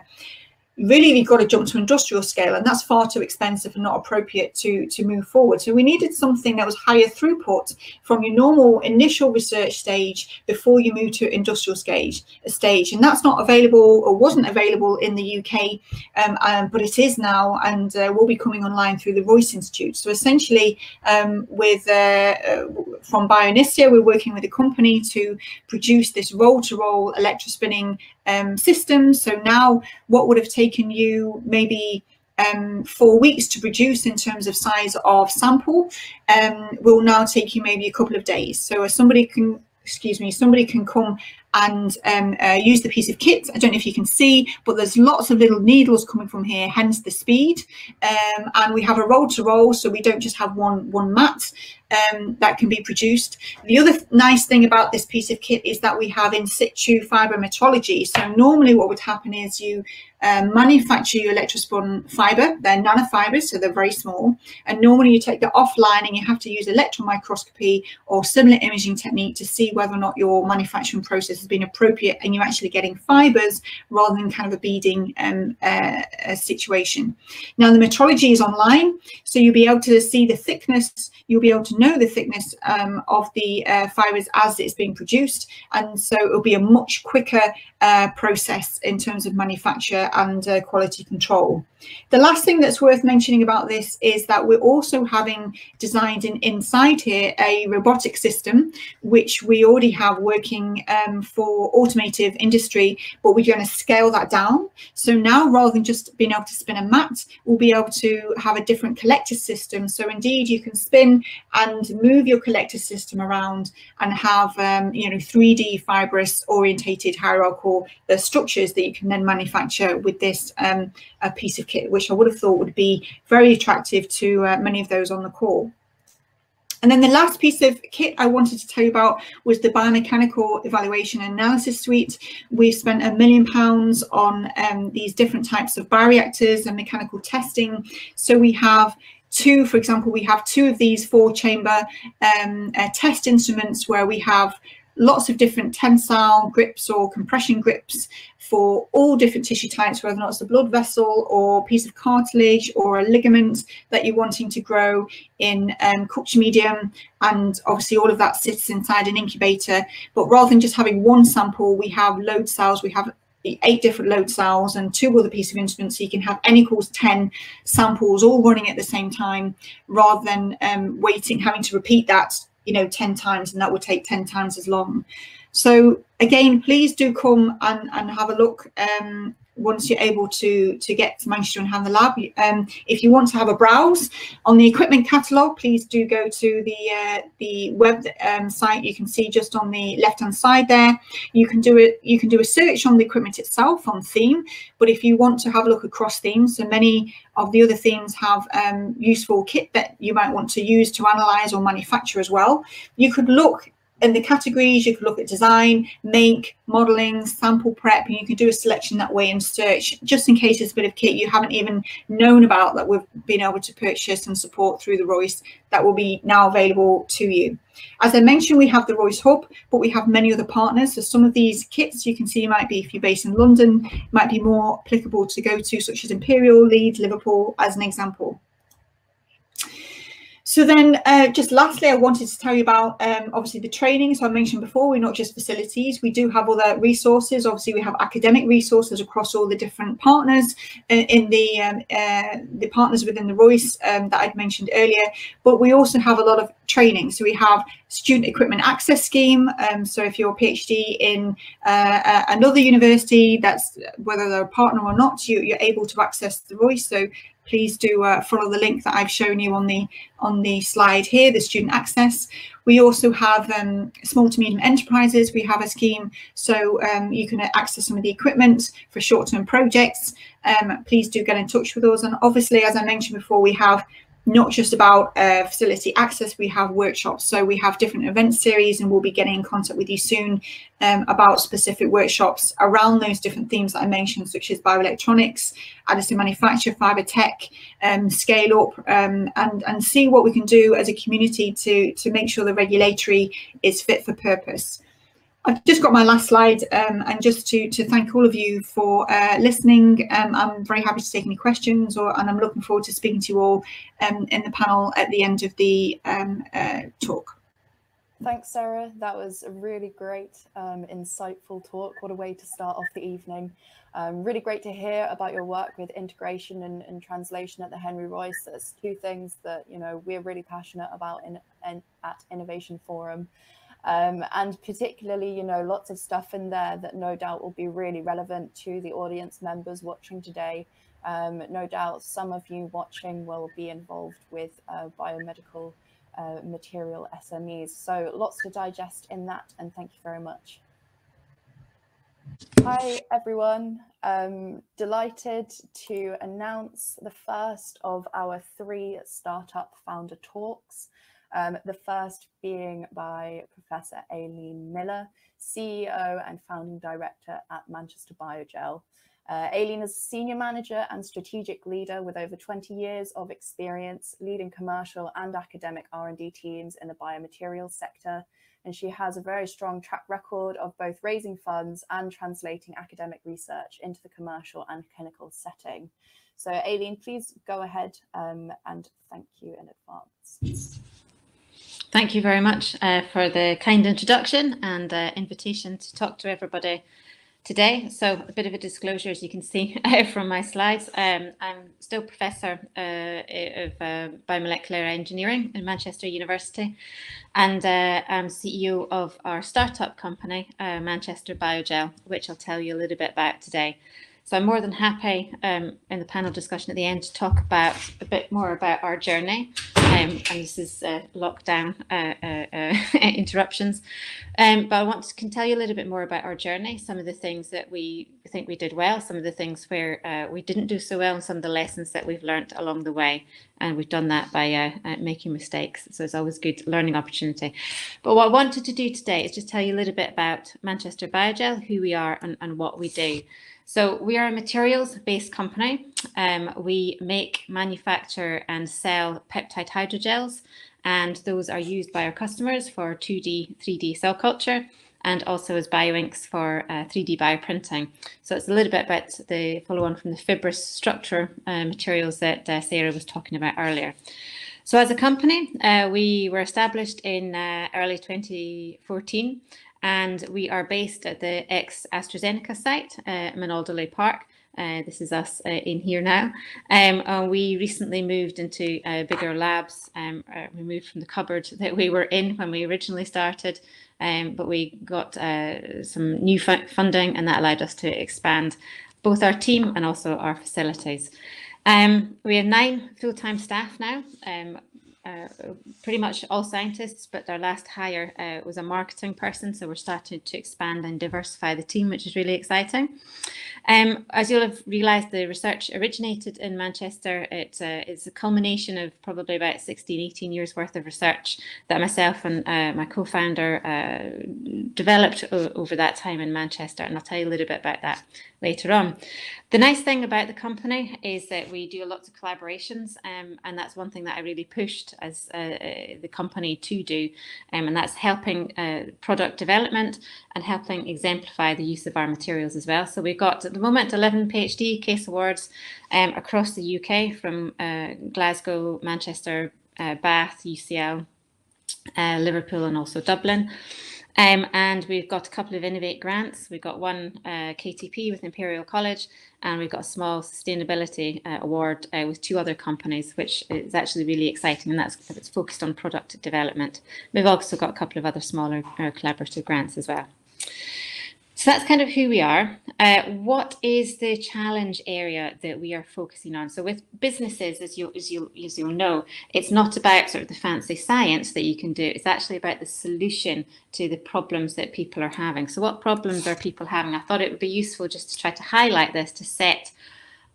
really we've got to jump to industrial scale and that's far too expensive and not appropriate to to move forward. So we needed something that was higher throughput from your normal initial research stage before you move to industrial stage stage. And that's not available or wasn't available in the uk um, um, but it is now and uh, will be coming online through the royce institute. So essentially um, with uh, uh, from Bioinicia, we're working with a company to produce this roll-to-roll electrospinning um, system. So now what would have taken you maybe um, four weeks to produce in terms of size of sample um, will now take you maybe a couple of days. So somebody can, excuse me, somebody can come and um, uh, use the piece of kit. I don't know if you can see, but there's lots of little needles coming from here, hence the speed. Um, and we have a roll to roll, so we don't just have one, one mat um, that can be produced. The other nice thing about this piece of kit is that we have in situ fiber metrology. So normally what would happen is you um, manufacture your electrospun fiber. They're nanofibers, so they're very small. And normally you take that offline and you have to use electron microscopy or similar imaging technique to see whether or not your manufacturing process has been appropriate and you're actually getting fibers rather than kind of a beading um, uh, situation. Now the metrology is online, so you'll be able to see the thickness, you'll be able to know the thickness um, of the uh, fibers as it's being produced. And so it'll be a much quicker uh, process in terms of manufacture and uh, quality control. The last thing that's worth mentioning about this is that we're also having designed in, inside here a robotic system, which we already have working um, for automotive industry, but we're going to scale that down. So now rather than just being able to spin a mat, we'll be able to have a different collector system. So indeed you can spin and move your collector system around and have, um, you know, 3D fibrous orientated hierarchical the structures that you can then manufacture with this um, piece of kit, which I would have thought would be very attractive to uh, many of those on the call. And then the last piece of kit I wanted to tell you about was the biomechanical evaluation analysis suite. We've spent a million pounds on um, these different types of bioreactors and mechanical testing. So we have two, for example, we have two of these four chamber um, uh, test instruments where we have lots of different tensile grips or compression grips for all different tissue types, whether or not it's a blood vessel or piece of cartilage or a ligament that you're wanting to grow in um, culture medium. And obviously all of that sits inside an incubator. But rather than just having one sample, we have load cells, we have eight different load cells and two other piece of instruments so you can have n equals 10 samples all running at the same time rather than um, waiting having to repeat that you know 10 times and that would take 10 times as long. So again please do come and, and have a look um, once you're able to to get to Manchester and have the lab. Um, if you want to have a browse on the equipment catalogue, please do go to the uh, the web um, site. You can see just on the left hand side there. You can do it. You can do a search on the equipment itself on theme. But if you want to have a look across themes, so many of the other themes have um, useful kit that you might want to use to analyze or manufacture as well. You could look in the categories, you could look at design, make, modeling, sample prep, and you can do a selection that way and search just in case there's a bit of kit you haven't even known about that we've been able to purchase and support through the Royce that will be now available to you. As I mentioned, we have the Royce Hub, but we have many other partners. So some of these kits you can see might be, if you're based in London, might be more applicable to go to, such as Imperial, Leeds, Liverpool, as an example. So then uh, just lastly, I wanted to tell you about um, obviously the training. So I mentioned before, we're not just facilities, we do have other resources. Obviously, we have academic resources across all the different partners in, uh, in the um, uh, the partners within the Royce um, that I'd mentioned earlier. But we also have a lot of training. So we have student equipment access scheme. Um, so if you're a PhD in uh, another university, that's whether they're a partner or not, you, you're able to access the Royce. So please do uh, follow the link that I've shown you on the on the slide here, the student access. We also have um, small to medium enterprises. We have a scheme so um, you can access some of the equipment for short-term projects. Um, please do get in touch with us. And obviously, as I mentioned before, we have not just about uh, facility access, we have workshops. So we have different event series and we'll be getting in contact with you soon um, about specific workshops around those different themes that I mentioned, such as bioelectronics, additive manufacture, fiber tech, um, scale up, um, and, and see what we can do as a community to, to make sure the regulatory is fit for purpose. I've just got my last slide um, and just to, to thank all of you for uh, listening. Um, I'm very happy to take any questions or, and I'm looking forward to speaking to you all um, in the panel at the end of the um, uh, talk. Thanks, Sarah. That was a really great, um, insightful talk. What a way to start off the evening. Um, really great to hear about your work with integration and, and, translation at the Henry Royce. That's two things that you know we're really passionate about in, in at Innovation Forum. Um, and particularly, you know, lots of stuff in there that no doubt will be really relevant to the audience members watching today. Um, no doubt some of you watching will be involved with uh, biomedical uh, material SMEs. So lots to digest in that, and thank you very much. Hi, everyone. Um, delighted to announce the first of our three startup founder talks. Um, the first being by Professor Aline Miller, CEO and founding director at Manchester Biogel. Uh, Aline is a senior manager and strategic leader with over 20 years of experience leading commercial and academic R&D teams in the biomaterials sector. And she has a very strong track record of both raising funds and translating academic research into the commercial and clinical setting. So Aline, please go ahead um, and thank you in advance. Thank you very much uh, for the kind introduction and uh, invitation to talk to everybody today. So a bit of a disclosure, as you can see from my slides. Um, I'm still Professor uh, of uh, Biomolecular Engineering in Manchester University, and uh, I'm CEO of our startup company, uh, Manchester Biogel, which I'll tell you a little bit about today. So I'm more than happy um, in the panel discussion at the end to talk about a bit more about our journey. Um, and this is uh, lockdown uh, uh, uh interruptions. Um, but I want to can tell you a little bit more about our journey, some of the things that we think we did well, some of the things where uh, we didn't do so well, and some of the lessons that we've learned along the way. And we've done that by uh, making mistakes. So it's always good learning opportunity. But what I wanted to do today is just tell you a little bit about Manchester Biogel, who we are and, and what we do. So we are a materials-based company. Um, we make, manufacture and sell peptide hydrogels, and those are used by our customers for 2D, 3D cell culture, and also as bioinks for uh, 3D bioprinting. So it's a little bit about the follow-on from the fibrous structure uh, materials that uh, Sarah was talking about earlier. So as a company, uh, we were established in uh, early 2014 and we are based at the ex AstraZeneca site, uh, Alderley Park. Uh, this is us uh, in here now. Um, we recently moved into uh, bigger labs. Um, uh, we moved from the cupboard that we were in when we originally started, um, but we got uh, some new funding and that allowed us to expand both our team and also our facilities. Um, we have nine full-time staff now. Uh, pretty much all scientists, but our last hire uh, was a marketing person. So we're starting to expand and diversify the team, which is really exciting. Um, as you'll have realised, the research originated in Manchester. It, uh, it's a culmination of probably about 16, 18 years worth of research that myself and uh, my co-founder uh, developed over that time in Manchester. And I'll tell you a little bit about that later on. The nice thing about the company is that we do lots of collaborations, um, and that's one thing that I really pushed as uh, uh, the company to do, um, and that's helping uh, product development and helping exemplify the use of our materials as well. So we've got at the moment 11 PhD case awards um, across the UK from uh, Glasgow, Manchester, uh, Bath, UCL, uh, Liverpool, and also Dublin. Um, and we've got a couple of Innovate grants. We've got one uh, KTP with Imperial College, and we've got a small sustainability uh, award uh, with two other companies, which is actually really exciting, and that's it's focused on product development. We've also got a couple of other smaller uh, collaborative grants as well. So that's kind of who we are. Uh, what is the challenge area that we are focusing on? So with businesses, as you as you as you'll know, it's not about sort of the fancy science that you can do. It's actually about the solution to the problems that people are having. So what problems are people having? I thought it would be useful just to try to highlight this to set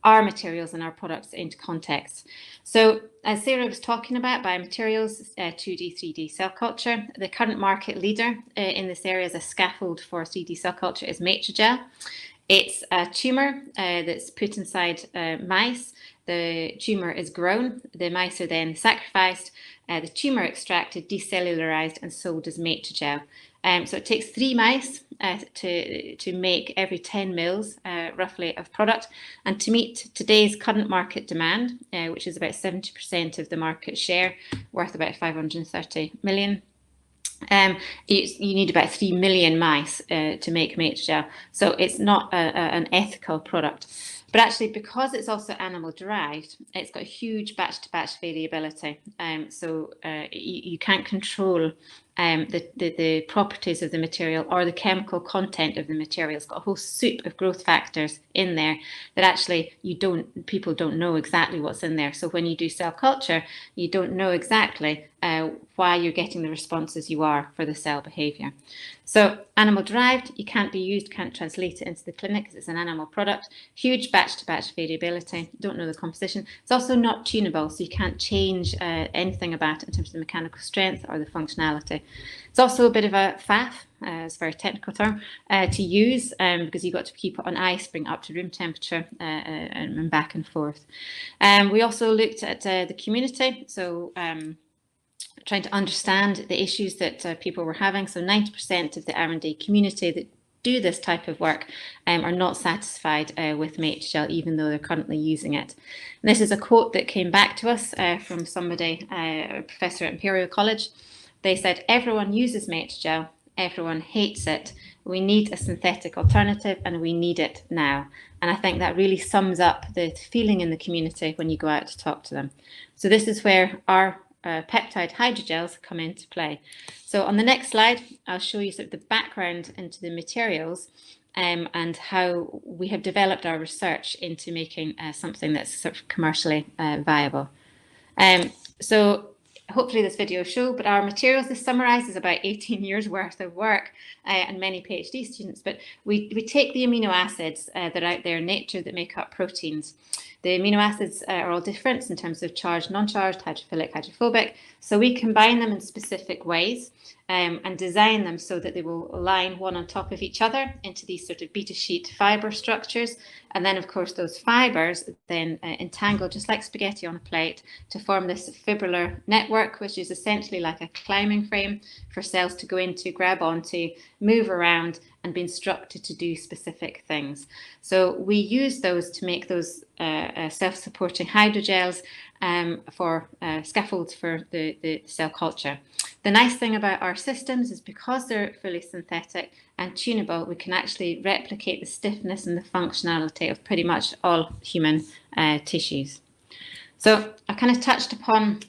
our materials and our products into context. So as Sarah was talking about, biomaterials, uh, 2D, 3D cell culture, the current market leader uh, in this area as a scaffold for 3D cell culture is Matrigel. It's a tumour uh, that's put inside uh, mice. The tumour is grown, the mice are then sacrificed, uh, the tumour extracted, decellularized and sold as Matrigel. Um, so it takes three mice uh, to, to make every 10 mils uh, roughly of product. And to meet today's current market demand, uh, which is about 70% of the market share, worth about 530 million, um, you, you, need about 3 million mice uh, to make Matrigel. So it's not a, a, an ethical product. But actually, because it's also animal derived, it's got huge batch to batch variability. Um, so uh, you, you, can't control um, the, the, the, properties of the material or the chemical content of the material. It's got a whole soup of growth factors in there that actually you don't, people don't know exactly what's in there. So when you do cell culture, you don't know exactly uh, why you're getting the responses you are for the cell behavior. So animal derived, you can't be used, can't translate it into the clinic because it's an animal product. Huge batch to batch variability, don't know the composition. It's also not tunable, so you can't change uh, anything about it in terms of the mechanical strength or the functionality. It's also a bit of a faff, uh, it's a very technical term, uh, to use um, because you've got to keep it on ice, bring it up to room temperature uh, uh and back and forth. Um, we also looked at uh, the community, so um, trying to understand the issues that uh, people were having. So 90% of the R&D community that do this type of work um, are not satisfied uh, with Matrigel, even though they're currently using it. And this is a quote that came back to us uh, from somebody, uh, a professor at Imperial College, they said, everyone uses Matrigel, everyone hates it. We need a synthetic alternative and we need it now. And I think that really sums up the feeling in the community when you go out to talk to them. So this is where our uh, peptide hydrogels come into play. So on the next slide, I'll show you sort of the background into the materials um, and how we have developed our research into making uh, something that's sort of commercially uh, viable. Um, so hopefully this video show, but our materials, this summarizes about 18 years worth of work uh, and many PhD students, but we, we take the amino acids uh, that are out there in nature that make up proteins. The amino acids uh, are all different in terms of charged, non-charged, hydrophilic, hydrophobic. So we combine them in specific ways um, and design them so that they will align one on top of each other into these sort of beta sheet fiber structures. And then, of course, those fibers then uh, entangle just like spaghetti on a plate to form this fibrillar network, which is essentially like a climbing frame for cells to go into, grab onto, move around, and be instructed to do specific things. So we use those to make those uh, uh, self-supporting hydrogels um, for uh, scaffolds for the, the cell culture. The nice thing about our systems is because they're fully synthetic and tunable, we can actually replicate the stiffness and the functionality of pretty much all human uh, tissues. So I kind of touched upon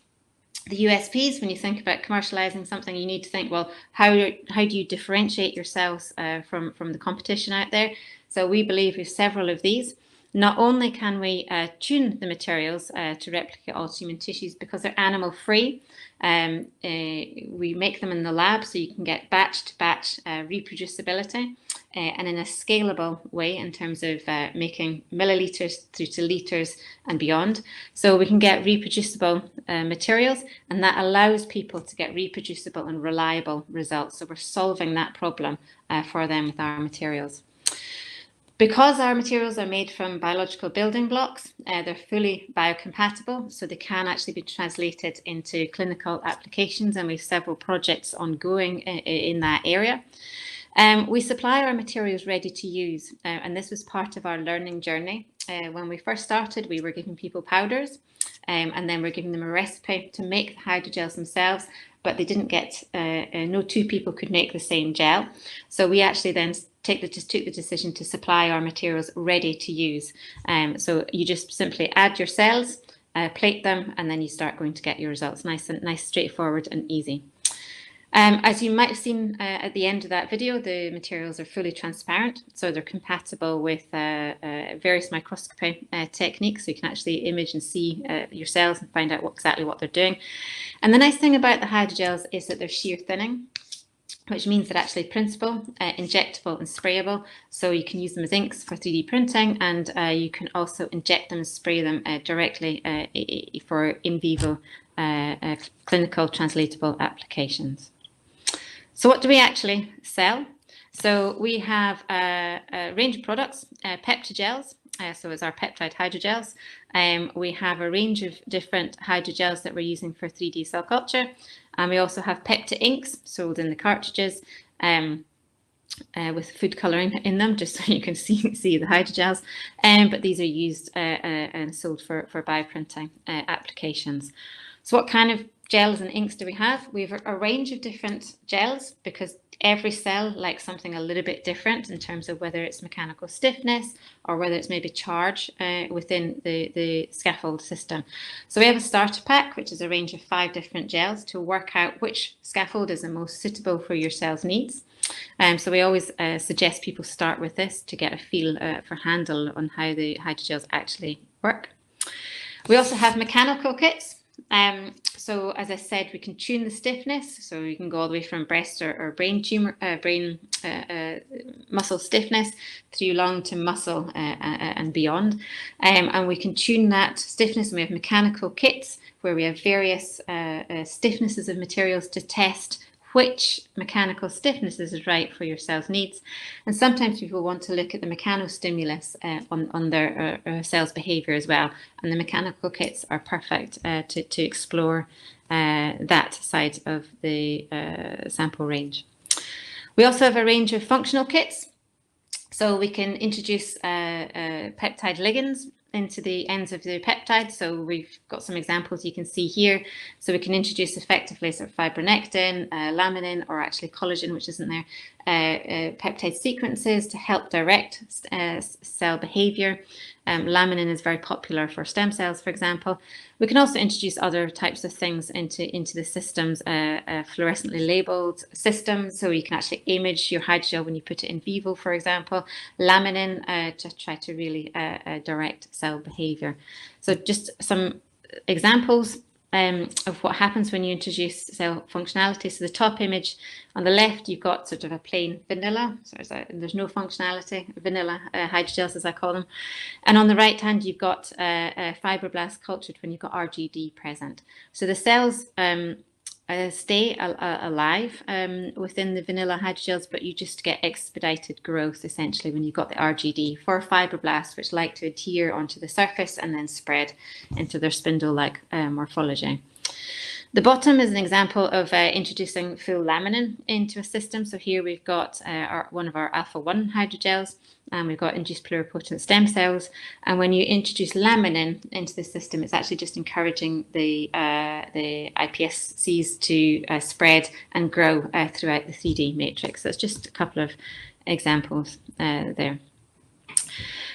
the USPs, when you think about commercializing something, you need to think, well, how, how do you differentiate yourselves uh, from, from the competition out there? So we believe with several of these. Not only can we uh, tune the materials uh, to replicate all human tissues because they're animal free, um, uh, we make them in the lab so you can get batch to batch uh, reproducibility uh, and in a scalable way in terms of making milliliters through to liters and beyond. So we can get reproducible materials and that allows people to get reproducible and reliable results. So we're solving that problem for them with our materials. Because our materials are made from biological building blocks, uh, they're fully biocompatible, so they can actually be translated into clinical applications, and we have several projects ongoing in, in that area. Um, we supply our materials ready to use, uh, and this was part of our learning journey. Uh, when we first started, we were giving people powders, um, and then we're giving them a recipe to make the hydrogels themselves, but they didn't get, uh, uh, no two people could make the same gel. So we actually then take the, just took the decision to supply our materials ready to use. Um, so you just simply add your cells, uh, plate them, and then you start going to get your results. Nice and nice, straightforward and easy. Um, as you might have seen uh, at the end of that video, the materials are fully transparent, so they're compatible with uh, uh, various microscopy uh, techniques. So you can actually image and see uh, your cells and find out what, exactly what they're doing. And the nice thing about the hydrogels is that they're shear thinning which means they're actually printable, uh, injectable and sprayable. So you can use them as inks for 3D printing and you can also inject them and spray them directly for in vivo clinical translatable applications. So what do we actually sell? So we have a, a range of products, PeptiGels, uh, so it's our peptide hydrogels. Um, we have a range of different hydrogels that we're using for 3D cell culture. And we also have PeptiInks sold in the cartridges um, uh, with food colouring in them, just so you can see, see the hydrogels. Um, but these are used uh, uh, and sold for, for bioprinting uh, applications. So what kind of gels and inks do we have? We have a range of different gels because every cell likes something a little bit different in terms of whether it's mechanical stiffness or whether it's maybe charge uh, within the, the scaffold system. So we have a starter pack, which is a range of five different gels to work out which scaffold is the most suitable for your cell's needs. Um, so we always uh, suggest people start with this to get a feel uh, for handle on how the hydrogels actually work. We also have mechanical kits. Um, so as I said, we can tune the stiffness. So you can go all the way from breast or, or brain tumor, uh, brain uh, uh, muscle stiffness through lung to muscle uh, uh, uh, and beyond. Um, and we can tune that stiffness. And we have mechanical kits where we have various stiffnesses of materials to test which mechanical stiffness is right for your cell's needs. And sometimes people want to look at the mechanostimulus uh, on, on their uh, uh, cell's behavior as well. And the mechanical kits are perfect uh, to, to explore uh, that side of the uh, sample range. We also have a range of functional kits. So we can introduce peptide ligands into the ends of the peptide. So we've got some examples you can see here. So we can introduce effectively sort of fibronectin, uh, laminin, or actually collagen, which isn't there, peptide sequences to help direct uh, cell behavior. Um, laminin is very popular for stem cells, for example. We can also introduce other types of things into, into the systems, uh, uh, fluorescently labeled systems, so you can actually image your hydrogel when you put it in vivo, for example. Laminin uh, to try to really uh, uh, direct cell behavior. So just some examples um, of what happens when you introduce cell functionality. So the top image on the left, you've got sort of a plain vanilla. So there's, a, there's no functionality, vanilla uh, hydrogels as I call them. And on the right hand, you've got uh, fibroblasts cultured when you've got RGD present. So the cells um, uh, stay al alive um, within the vanilla hydrogels, but you just get expedited growth essentially when you've got the RGD for fibroblasts, which like to adhere onto the surface and then spread into their spindle-like uh, morphology. The bottom is an example of uh, introducing full laminin into a system. So here we've got uh, our, one of our alpha-1 hydrogels, and we've got induced pluripotent stem cells. And when you introduce laminin into the system, it's actually just encouraging the, uh, the iPSCs to uh, spread and grow uh, throughout the 3D matrix. So it's just a couple of examples uh, there.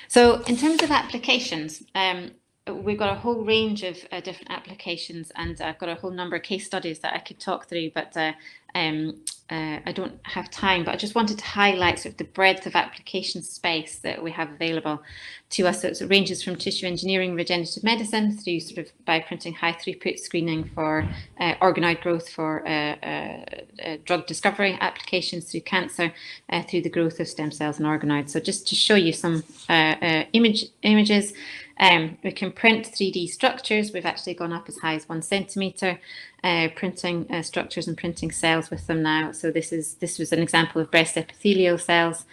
So in terms of applications, um, we've got a whole range of uh, different applications and I've got a whole number of case studies that I could talk through, but uh, um, uh, I don't have time, but I just wanted to highlight sort of the breadth of application space that we have available to us. So it ranges from tissue engineering, regenerative medicine, through sort of bioprinting high throughput screening for uh, organoid growth for uh, uh, uh drug discovery applications through cancer, uh, through the growth of stem cells and organoids. So just to show you some image images, um, we can print 3D structures. We've actually gone up as high as one centimeter, uh, printing uh, structures and printing cells with them now. So this is this was an example of breast epithelial cells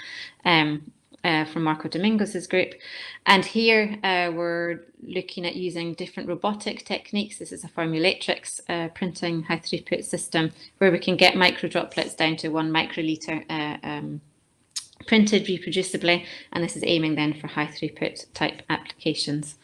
um, uh, from Marco Domingos's group. And here uh, we're looking at using different robotic techniques. This is a Formulatrix uh, printing high throughput system where we can get micro droplets down to one microliter uh, um, printed reproducibly, and this is aiming then for high throughput type applications.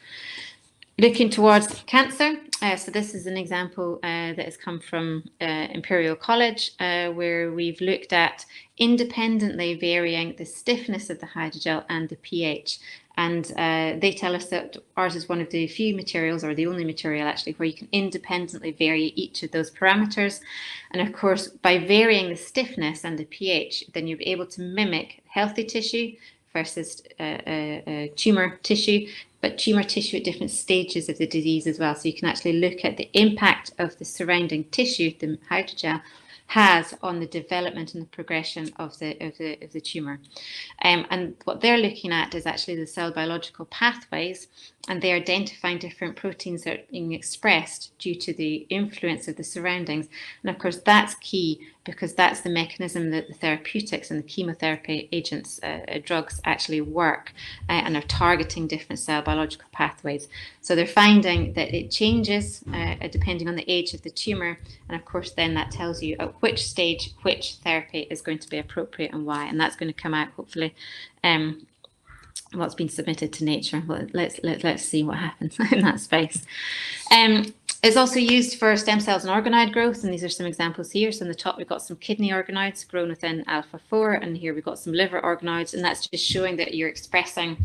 Looking towards cancer, uh, so this is an example uh, that has come from uh, Imperial College, uh, where we've looked at independently varying the stiffness of the hydrogel and the pH and uh, they tell us that ours is one of the few materials, or the only material actually, where you can independently vary each of those parameters. And of course, by varying the stiffness and the pH, then you'll be able to mimic healthy tissue versus uh, uh, uh tumor tissue, but tumor tissue at different stages of the disease as well. So you can actually look at the impact of the surrounding tissue, the hydrogel, has on the development and the progression of the of the of the tumor. Um, and what they're looking at is actually the cell biological pathways and they're identifying different proteins that are being expressed due to the influence of the surroundings. And of course, that's key because that's the mechanism that the therapeutics and the chemotherapy agents, uh, uh, drugs actually work uh, and are targeting different cell biological pathways. So they're finding that it changes uh, depending on the age of the tumor. And of course, then that tells you at which stage which therapy is going to be appropriate and why. And that's going to come out hopefully um, what's been submitted to nature. Let's let, let's see what happens in that space. Um, it's also used for stem cells and organoid growth, and these are some examples here. So in the top, we've got some kidney organoids grown within alpha-4, and here we've got some liver organoids, and that's just showing that you're expressing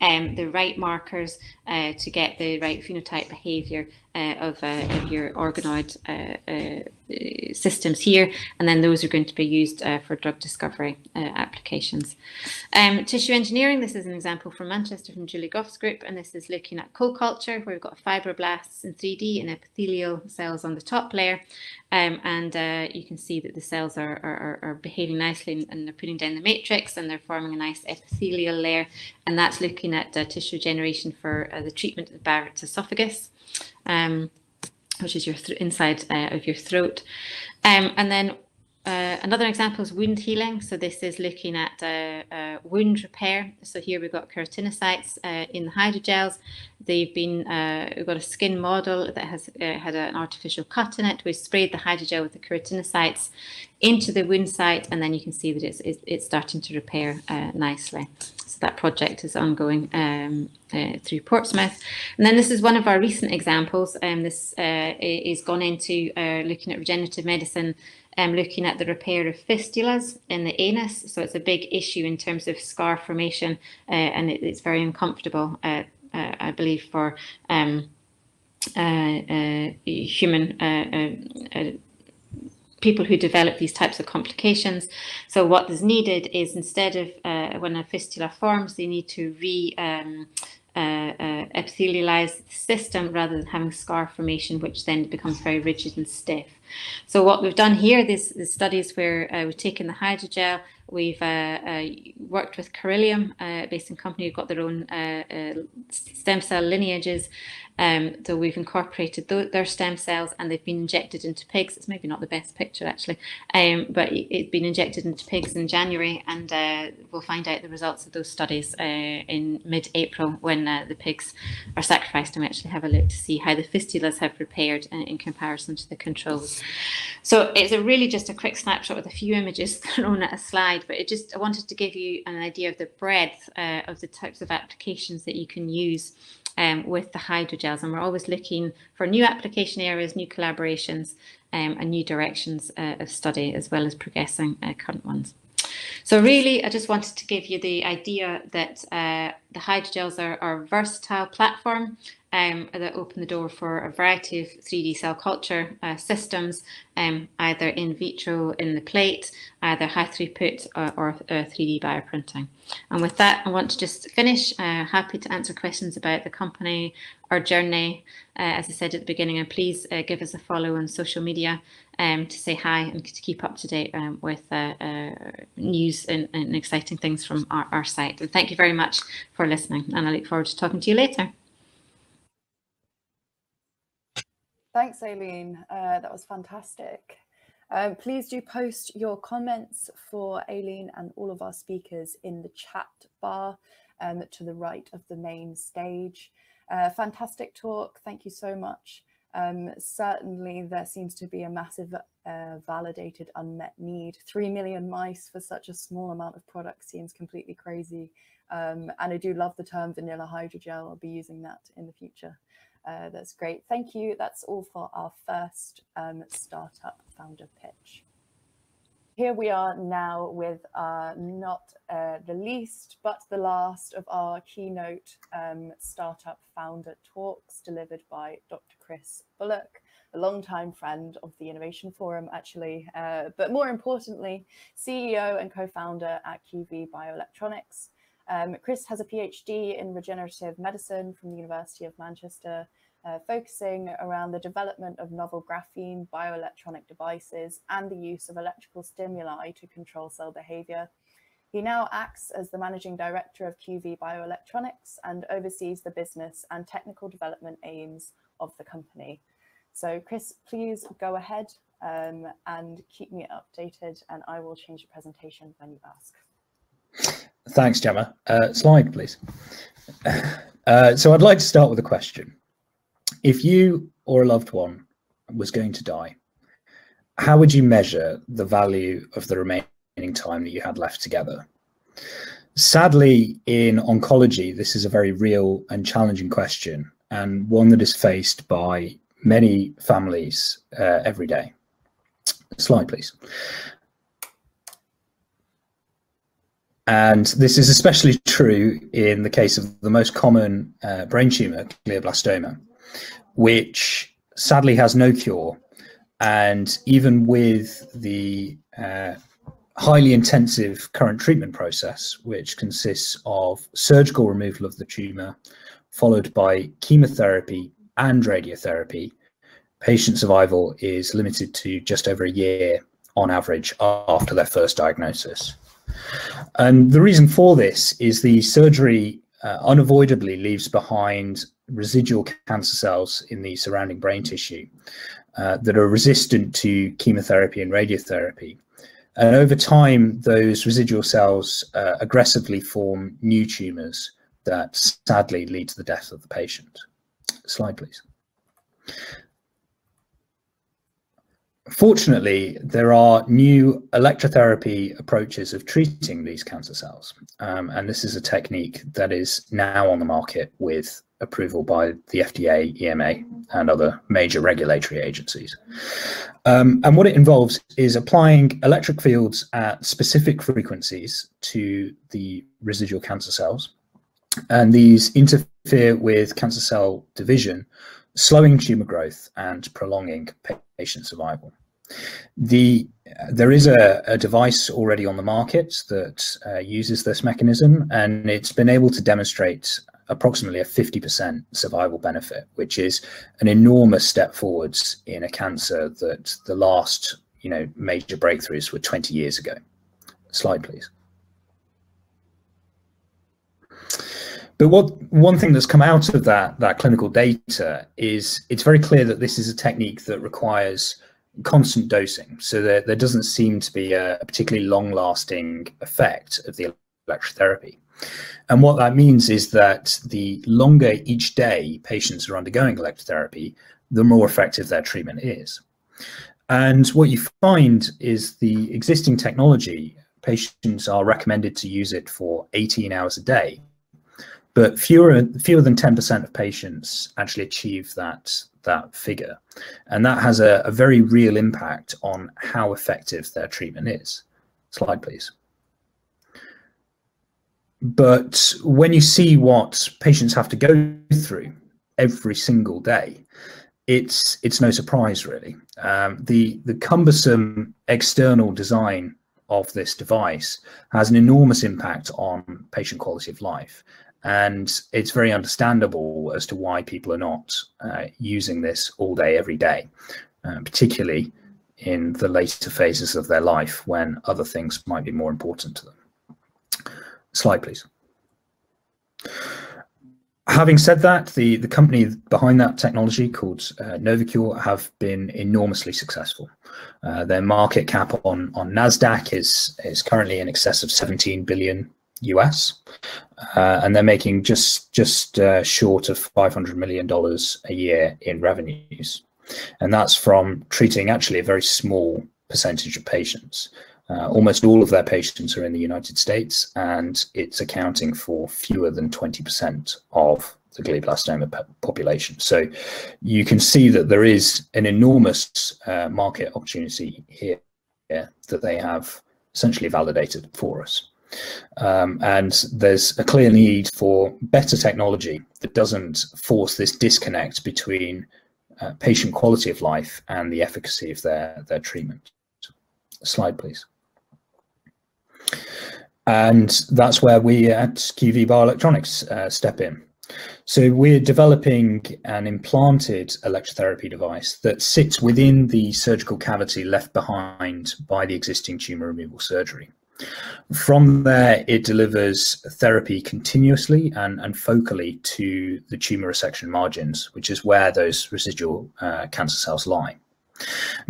um, the right markers uh, to get the right phenotype behavior uh, of, uh, of, your organoid uh, uh, systems here, and then those are going to be used uh, for drug discovery applications. Um, tissue engineering, this is an example from Manchester from Julie Gough's group, and this is looking at co-culture, where we've got fibroblasts in 3D and epithelial cells on the top layer, um, and you can see that the cells are, are, are behaving nicely and they're putting down the matrix and they're forming a nice epithelial layer, and that's looking at tissue generation for the treatment of Barrett's esophagus um, which is your inside uh, of your throat. Um, and then uh, another example is wound healing. So this is looking at uh, uh, wound repair. So here we've got keratinocytes uh, in the hydrogels. They've been, uh, we've got a skin model that has had an artificial cut in it. We've sprayed the hydrogel with the keratinocytes into the wound site, and then you can see that it's, it's, it's starting to repair nicely. So that project is ongoing um, through Portsmouth. And then this is one of our recent examples. Um, this is gone into looking at regenerative medicine um, looking at the repair of fistulas in the anus. So it's a big issue in terms of scar formation, uh, and it, it's very uncomfortable, uh, uh, I believe, for um, uh, uh, human uh, people who develop these types of complications. So what is needed is instead of when a fistula forms, they need to re um, uh, epithelialized system rather than having scar formation, which then becomes very rigid and stiff. So what we've done here, this, this studies where uh, we've taken the hydrogel, we've uh, uh, worked with Coryllium, uh, based in company, who've got their own stem cell lineages, um, so we've incorporated th their stem cells and they've been injected into pigs. It's maybe not the best picture actually, um, but it's been injected into pigs in January and uh, we'll find out the results of those studies uh, in mid-April when uh, the pigs are sacrificed and we actually have a look to see how the fistulas have repaired in, in comparison to the controls. So it's a really just a quick snapshot with a few images thrown at a slide, but it just I wanted to give you an idea of the breadth uh, of the types of applications that you can use um, with the hydrogels. And we're always looking for new application areas, new collaborations, um, and new directions uh, of study, as well as progressing uh, current ones. So really, I just wanted to give you the idea that uh, the hydrogels are, are a versatile platform um, that open the door for a variety of 3D cell culture uh, systems, um, either in vitro in the plate, either high throughput or, or uh, 3D bioprinting. And with that, I want to just finish. Uh, happy to answer questions about the company, our journey. Uh, as I said at the beginning, and please uh, give us a follow on social media um, to say hi and to keep up to date um, with uh, news and, and, exciting things from our, our site. And thank you very much for listening, and I look forward to talking to you later. Thanks, Aline. Uh, that was fantastic. Um, please do post your comments for Aline and all of our speakers in the chat bar um, to the right of the main stage. Uh, fantastic talk. Thank you so much. Um, certainly, there seems to be a massive uh, validated unmet need. Three million mice for such a small amount of product seems completely crazy. Um, and I do love the term vanilla hydrogel. I'll be using that in the future. Uh, that's great. Thank you. That's all for our first um, startup founder pitch. Here we are now with uh, not uh, the least, but the last of our keynote um, startup founder talks delivered by Dr. Chris Bullock, a longtime friend of the Innovation Forum, actually, uh, but more importantly, CEO and co-founder at QV Bioelectronics, um, Chris has a PhD in regenerative medicine from the University of Manchester, uh, focusing around the development of novel graphene bioelectronic devices and the use of electrical stimuli to control cell behavior. He now acts as the managing director of QV Bioelectronics and oversees the business and technical development aims of the company. So Chris, please go ahead um, and keep me updated and I will change the presentation when you ask. Thanks, Gemma. Uh, slide, please. Uh, so I'd like to start with a question. If you or a loved one was going to die, how would you measure the value of the remaining time that you had left together? Sadly, in oncology, this is a very real and challenging question, and one that is faced by many families uh, every day. Slide, please. And this is especially true in the case of the most common uh, brain tumor, glioblastoma, which sadly has no cure. And even with the uh, highly intensive current treatment process, which consists of surgical removal of the tumor, followed by chemotherapy and radiotherapy, patient survival is limited to just over a year on average after their first diagnosis. And the reason for this is the surgery uh, unavoidably leaves behind residual cancer cells in the surrounding brain tissue uh, that are resistant to chemotherapy and radiotherapy. And over time, those residual cells uh, aggressively form new tumours that sadly lead to the death of the patient. Slide, please. Fortunately, there are new electrotherapy approaches of treating these cancer cells. Um, and this is a technique that is now on the market with approval by the FDA, EMA, and other major regulatory agencies. Um, and what it involves is applying electric fields at specific frequencies to the residual cancer cells. And these interfere with cancer cell division, slowing tumor growth and prolonging patient survival. The there is a, a, device already on the market that uh, uses this mechanism, and it's been able to demonstrate approximately a 50% survival benefit, which is an enormous step forwards in a cancer that the last you know major breakthroughs were 20 years ago. Slide, please. But what one thing that's come out of that that clinical data is it's very clear that this is a technique that requires constant dosing. So there, there doesn't seem to be a, a particularly long lasting effect of the electrotherapy. And what that means is that the longer each day patients are undergoing electrotherapy, the more effective their treatment is. And what you find is the existing technology, patients are recommended to use it for 18 hours a day, but fewer fewer than 10% of patients actually achieve that that figure. And that has a, a very real impact on how effective their treatment is. Slide, please. But when you see what patients have to go through every single day, it's it's no surprise really. Um, the the cumbersome external design of this device has an enormous impact on patient quality of life, and it's very understandable as to why people are not uh, using this all day every day, uh, particularly in the later phases of their life when other things might be more important to them. Slide, please. Having said that, the, the company behind that technology called uh, Novocure have been enormously successful. Uh, their market cap on, on NASDAQ is, is currently in excess of 17 billion US, uh, and they're making just just uh, short of 500 million dollars a year in revenues, and that's from treating actually a very small percentage of patients. Uh, almost all of their patients are in the United States, and it's accounting for fewer than 20% of the glioblastoma population. So you can see that there is an enormous uh, market opportunity here that they have essentially validated for us. Um, and there's a clear need for better technology that doesn't force this disconnect between uh, patient quality of life and the efficacy of their, their treatment. Slide, please. And that's where we at QV Bioelectronics uh, step in. So we're developing an implanted electrotherapy device that sits within the surgical cavity left behind by the existing tumor removal surgery. From there, it delivers therapy continuously and, and focally to the tumor resection margins, which is where those residual uh, cancer cells lie.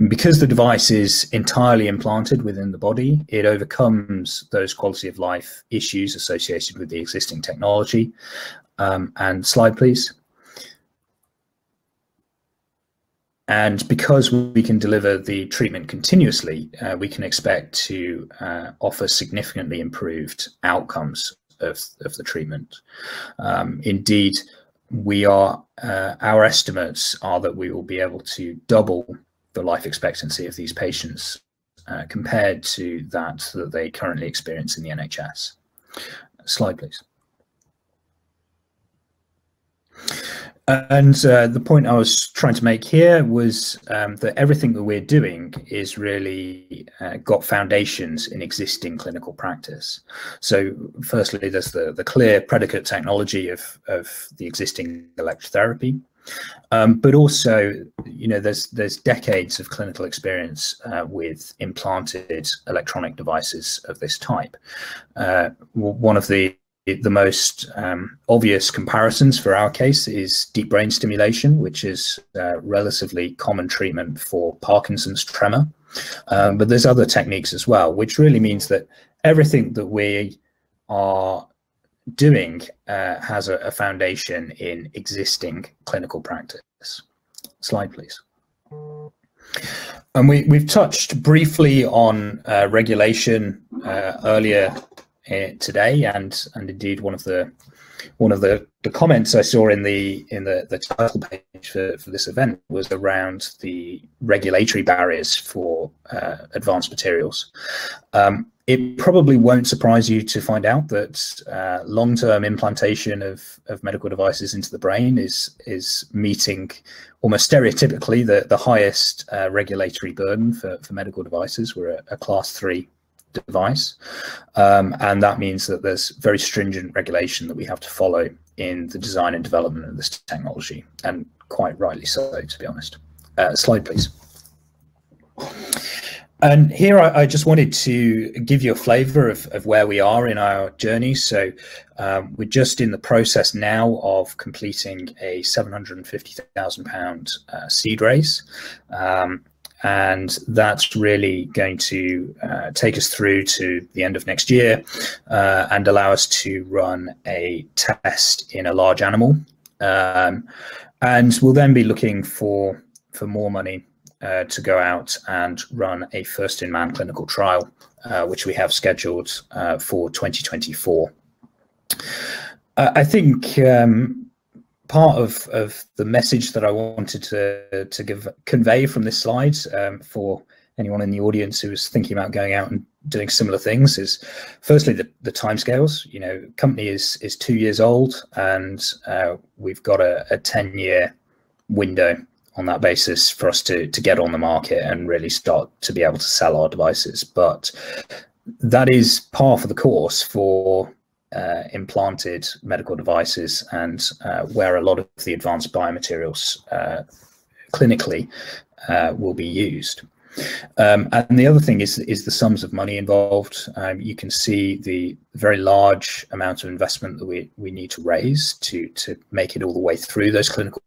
Because the device is entirely implanted within the body, it overcomes those quality of life issues associated with the existing technology. Um, and slide, please. And because we can deliver the treatment continuously, uh, we can expect to uh, offer significantly improved outcomes of, of the treatment. Um, indeed, we are uh, our estimates are that we will be able to double the life expectancy of these patients uh, compared to that that they currently experience in the NHS. Slide, please. And uh, the point I was trying to make here was um, that everything that we're doing is really uh, got foundations in existing clinical practice. So, firstly, there's the, the clear predicate technology of, of the existing electrotherapy. Um, but also, you know, there's there's decades of clinical experience uh, with implanted electronic devices of this type. Uh, one of the the most um, obvious comparisons for our case is deep brain stimulation, which is a relatively common treatment for Parkinson's tremor. Um, but there's other techniques as well, which really means that everything that we are doing uh, has a, a, foundation in existing clinical practice. Slide, please. And we, we've touched briefly on uh, regulation uh, earlier uh, today, and and indeed one of the one of the, the comments I saw in the in the, the title page for, for this event was around the regulatory barriers for uh, advanced materials. Um, it probably won't surprise you to find out that uh, long-term implantation of, of medical devices into the brain is is meeting almost stereotypically the, the highest uh, regulatory burden for, for medical devices. We're a, a class three device. Um, and that means that there's very stringent regulation that we have to follow in the design and development of this technology, and quite rightly so, to be honest. Uh, slide, please. And here I, I, just wanted to give you a flavor of, of where we are in our journey. So um, we're just in the process now of completing a £750,000 uh, seed raise. Um, and that's really going to uh, take us through to the end of next year uh, and allow us to run a test in a large animal. Um, and we'll then be looking for for more money uh, to go out and run a first in man clinical trial, uh, which we have scheduled uh, for 2024. Uh, I think um, part of, of the message that I wanted to, to give convey from this slide um, for anyone in the audience who is thinking about going out and doing similar things is firstly the, the timescales. You know, company is is two years old and uh, we've got a, a 10 year window on that basis for us to to get on the market and really start to be able to sell our devices. But that is par for the course for uh, implanted medical devices and uh, where a lot of the advanced biomaterials uh, clinically uh, will be used. Um, and the other thing is is the sums of money involved. Um, you can see the very large amount of investment that we, we need to raise to to make it all the way through those clinical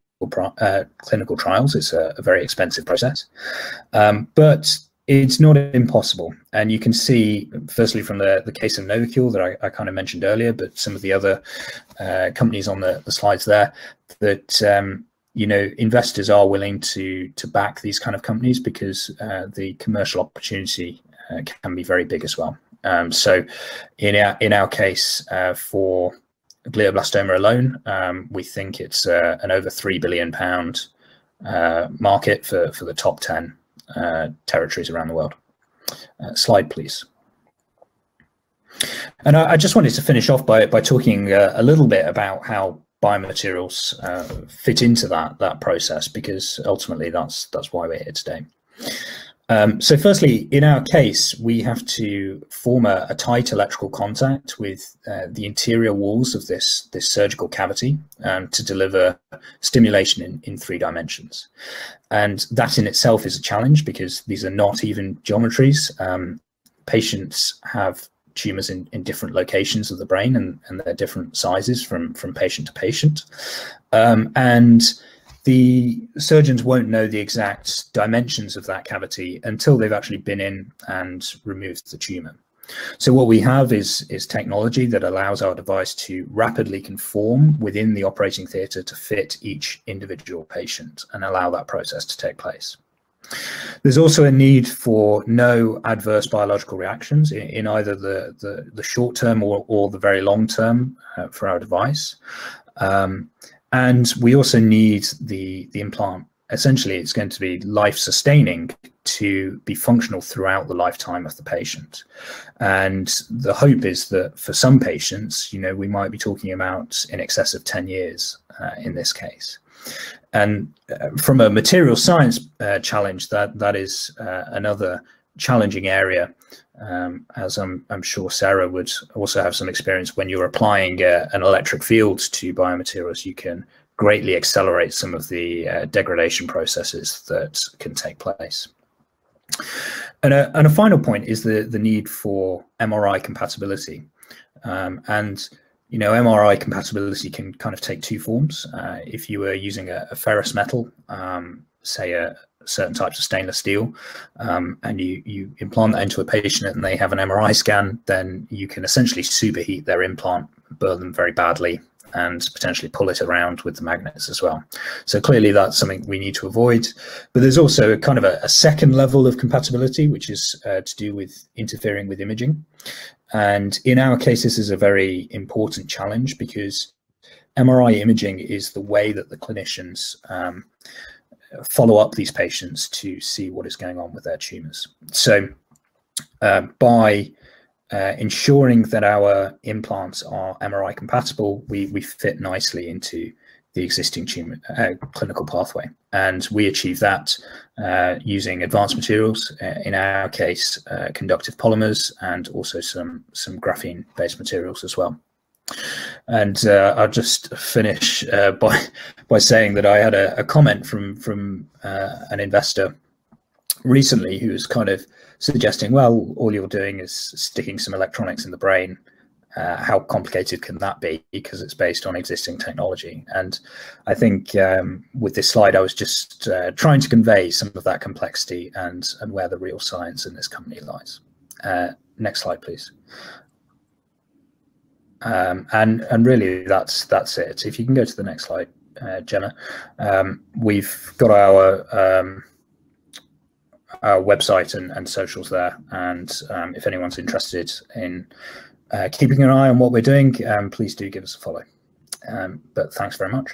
uh, clinical trials. It's a, a very expensive process, um, but it's not impossible. And you can see, firstly, from the, the case of Novocure that I, I kind of mentioned earlier, but some of the other uh, companies on the, the slides there, that um, you know investors are willing to to back these kind of companies because uh, the commercial opportunity uh, can be very big as well. Um, so, in our in our case, uh, for glioblastoma alone, um, we think it's uh, an over three billion pound uh, market for for the top ten uh, territories around the world. Uh, slide, please. And I, I, just wanted to finish off by, by talking uh, a little bit about how biomaterials fit into that that process, because ultimately that's that's why we're here today. Um, so firstly, in our case, we have to form a, a tight electrical contact with uh, the interior walls of this, this surgical cavity um, to deliver stimulation in, in three dimensions. And that in itself is a challenge because these are not even geometries. Um, patients have tumors in, in different locations of the brain and, and they're different sizes from, from patient to patient. Um, and the surgeons won't know the exact dimensions of that cavity until they've actually been in and removed the tumor. So what we have is, is technology that allows our device to rapidly conform within the operating theatre to fit each individual patient and allow that process to take place. There's also a need for no adverse biological reactions in, in either the, the, the, short term or, or the very long term uh, for our device. Um, and we also need the, the implant. Essentially, it's going to be life sustaining to be functional throughout the lifetime of the patient. And the hope is that for some patients, you know, we might be talking about in excess of 10 years uh, in this case. And uh, from a material science uh, challenge, that that is uh, another challenging area um, as I'm, I'm, sure Sarah would also have some experience when you're applying uh, an electric field to biomaterials, you can greatly accelerate some of the uh, degradation processes that can take place. And a, and a, final point is the, the need for MRI compatibility. Um, and you know, MRI compatibility can kind of take two forms. Uh, if you were using a, a ferrous metal, um, say a certain types of stainless steel, um, and you you implant that into a patient and they have an MRI scan, then you can essentially superheat their implant, burn them very badly, and potentially pull it around with the magnets as well. So clearly that's something we need to avoid. But there's also kind of a, a second level of compatibility, which is uh, to do with interfering with imaging. And in our case, this is a very important challenge because MRI imaging is the way that the clinicians um, follow up these patients to see what is going on with their tumors. So uh, by uh, ensuring that our implants are MRI compatible, we, we fit nicely into the existing tumor, uh, clinical pathway. And we achieve that uh, using advanced materials, uh, in our case, uh, conductive polymers, and also some, some graphene-based materials as well. And uh, I'll just finish uh, by by saying that I had a, a comment from from an investor recently who was kind of suggesting, well, all you're doing is sticking some electronics in the brain. Uh, how complicated can that be? Because it's based on existing technology. And i think um, with this slide i was just uh, trying to convey some of that complexity and and where the real science in this company lies. Uh, next slide please um, and and really that's that's it if you can go to the next slide uh, um, we've got our um, our website and, and socials there and um, if anyone's interested in uh, keeping an eye on what we're doing, um, please do give us a follow. Um, but thanks very much.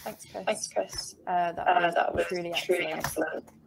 Thanks, Chris. Thanks, Chris. Uh, that, was, that was really, truly excellent. excellent.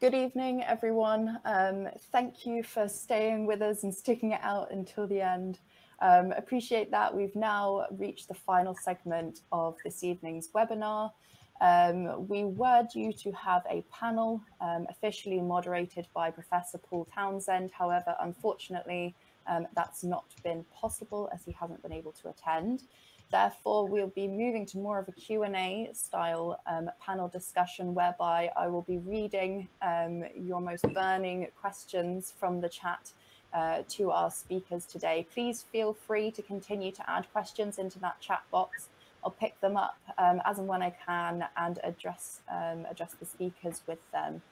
Good evening, everyone. Um, thank you for staying with us and sticking it out until the end. Um, appreciate that. We've now reached the final segment of this evening's webinar. Um, we were due to have a panel um, officially moderated by Professor Paul Townsend. However, unfortunately, um, that's not been possible as he hasn't been able to attend. Therefore, we'll be moving to more of a Q&A style um, panel discussion whereby I will be reading um, your most burning questions from the chat uh, to our speakers today. Please feel free to continue to add questions into that chat box. I'll pick them up um, as and when I can and address um, address the speakers with them.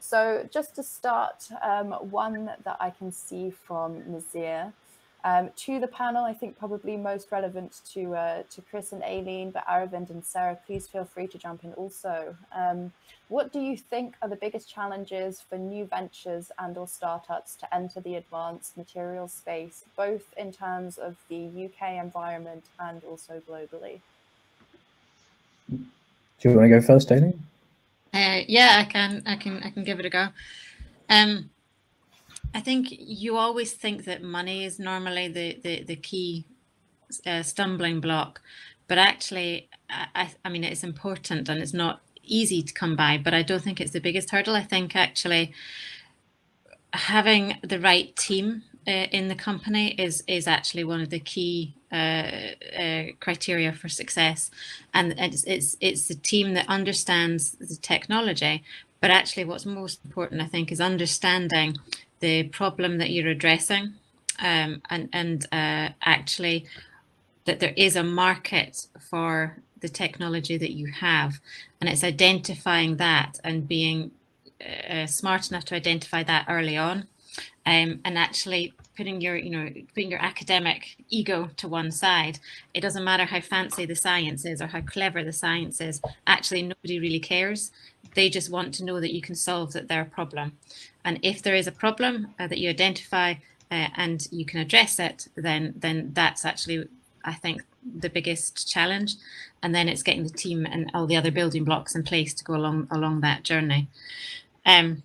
So just to start, um, one that I can see from Nazir um, to the panel, I think probably most relevant to uh, to Chris and Aline, but Aravind and Sarah, please feel free to jump in also. Um, what do you think are the biggest challenges for new ventures and or startups to enter the advanced materials space, both in terms of the UK environment and also globally? Do you want to go first, Aline? Uh, yeah, I can. I can. I can give it a go. Um, I think you always think that money is normally the the, the key uh, stumbling block, but actually, I, I mean, it's important and it's not easy to come by, but I don't think it's the biggest hurdle. I think actually having the right team uh, in the company is is actually one of the key uh, uh, criteria for success, and it's, it's it's the team that understands the technology. But actually, what's most important, I think, is understanding the problem that you're addressing um, and, and uh, actually that there is a market for the technology that you have. And it's identifying that and being uh, smart enough to identify that early on um, and actually putting your you know putting your academic ego to one side it doesn't matter how fancy the science is or how clever the science is actually nobody really cares they just want to know that you can solve that their problem and if there is a problem uh, that you identify uh, and you can address it, then then that's actually, I think, the biggest challenge. And then it's getting the team and all the other building blocks in place to go along along that journey. Um,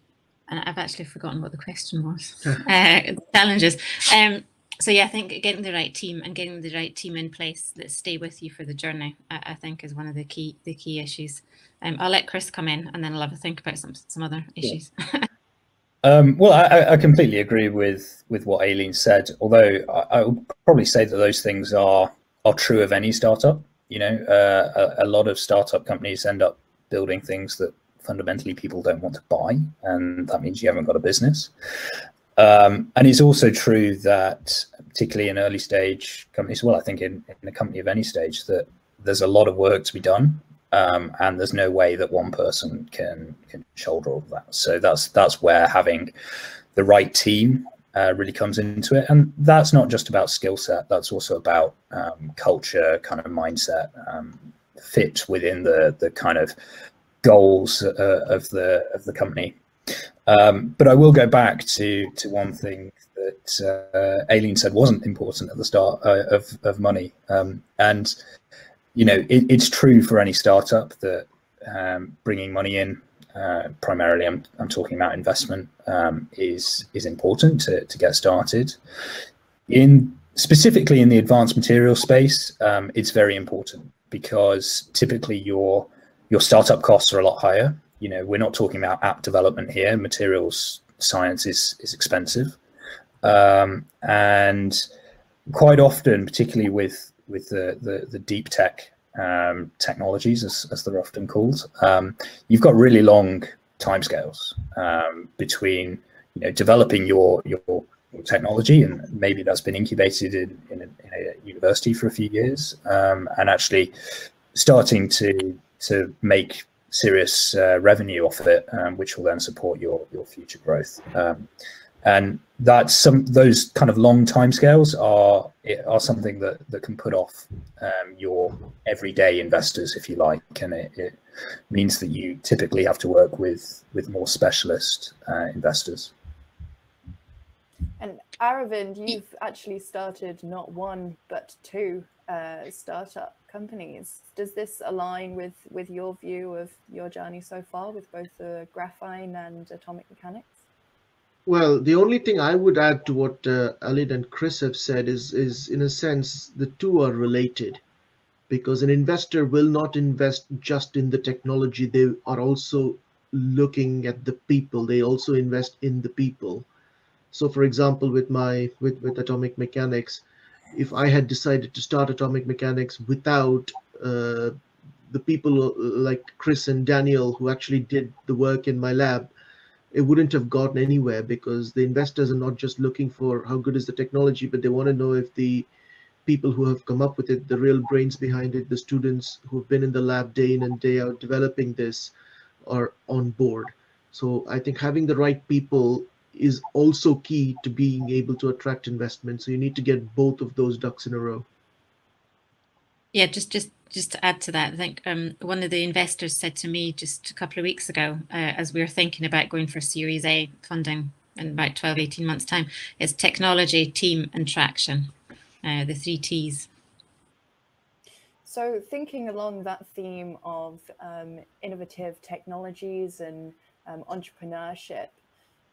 and I've actually forgotten what the question was. uh, challenges. Um, so yeah, I think getting the right team and getting the right team in place that stay with you for the journey, I, I think, is one of the key the key issues. Um, I'll let Chris come in, and then I'll have a think about some some other issues. Yeah. Um, well, I, I, completely agree with with what Aline said. Although I, I, would probably say that those things are are true of any startup. You know, uh, a, a, lot of startup companies end up building things that fundamentally people don't want to buy, and that means you haven't got a business. Um, and it's also true that, particularly in early stage companies, well, I think in, in a company of any stage, that there's a lot of work to be done, um, and there's no way that one person can can shoulder all of that. So that's that's where having the right team uh, really comes into it. And that's not just about skill set, that's also about um, culture, kind of mindset, um, fit within the, the kind of goals uh, of the of the company. Um, but I will go back to to one thing that uh, Aline said wasn't important at the start uh, of of money, um, and you know it, it's true for any startup that um, bringing money in uh, primarily I'm, I'm talking about investment um, is is important to, to get started. In specifically in the advanced material space um, it's very important because typically your your startup costs are a lot higher. You know we're not talking about app development here. Materials science is is expensive. Um, and quite often particularly with with the the, the deep tech um, technologies, as, as they're often called, um, you've got really long timescales um, between you know developing your your technology, and maybe that's been incubated in, in, a, in a university for a few years, um, and actually starting to to make serious uh, revenue off of it, um, which will then support your your future growth. Um, and that's some those kind of long timescales are are something that that can put off um, your everyday investors, if you like, and it, it, means that you typically have to work with with more specialist uh, investors. And Aravind, you've actually started not one but two uh, startup companies. Does this align with with your view of your journey so far with both the graphene and atomic mechanics? Well, the only thing I would add to what uh, Aline and Chris have said is, is in a sense, the two are related because an investor will not invest just in the technology. They are also looking at the people. They also invest in the people. So for example, with my, with, with atomic mechanics, if I had decided to start atomic mechanics without uh, the people like Chris and Daniel who actually did the work in my lab, it wouldn't have gotten anywhere because the investors are not just looking for how good is the technology, but they want to know if the people who have come up with it, the real brains behind it, the students who've been in the lab day in and day out developing this are on board. So I think having the right people is also key to being able to attract investment. So you need to get both of those ducks in a row. Yeah, just just just to add to that, I think um, one of the investors said to me just a couple of weeks ago, uh, as we were thinking about going for Series A funding in about 12, 18 months' time, is technology, team, and traction, uh, the three T's. So, thinking along that theme of um, innovative technologies and um, entrepreneurship,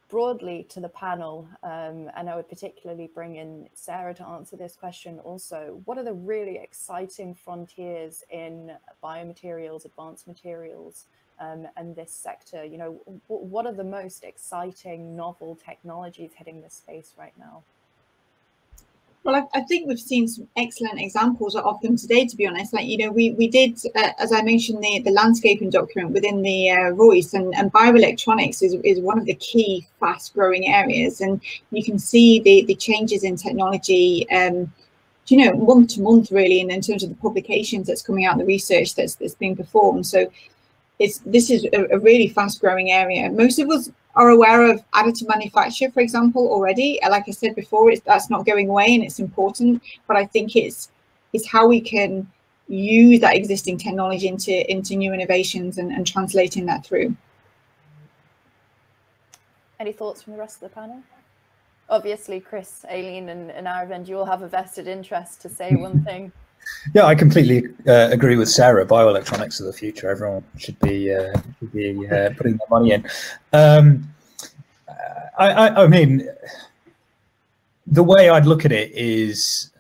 broadly to the panel, um, and I would particularly bring in Sarah to answer this question also, what are the really exciting frontiers in biomaterials, advanced materials, um, and this sector? You know, what are the most exciting novel technologies hitting this space right now? Well, I, I, think we've seen some excellent examples of them today, to be honest. Like, you know, we, we did, uh, as I mentioned, the, the landscaping document within the uh, Royce and, and bioelectronics is, is one of the key fast growing areas. And you can see the, the changes in technology, um, you know, month to month, really, in, in terms of the publications that's coming out, the research that's, that's being performed. So it's, this is a, a really fast growing area. Most of us are aware of additive manufacture, for example, already. Uh, like I said before, it's, that's not going away and it's important, but I think it's it's how we can use that existing technology into into new innovations and, and translating that through. Any thoughts from the rest of the panel? Obviously, Chris, Aline, and, and Aravind, you all have a vested interest to say one thing. Yeah, I completely uh, agree with Sarah. Bioelectronics are the future. Everyone should be uh, should be uh, putting their money in. Um, I, I, I, mean, the way I'd look at it is,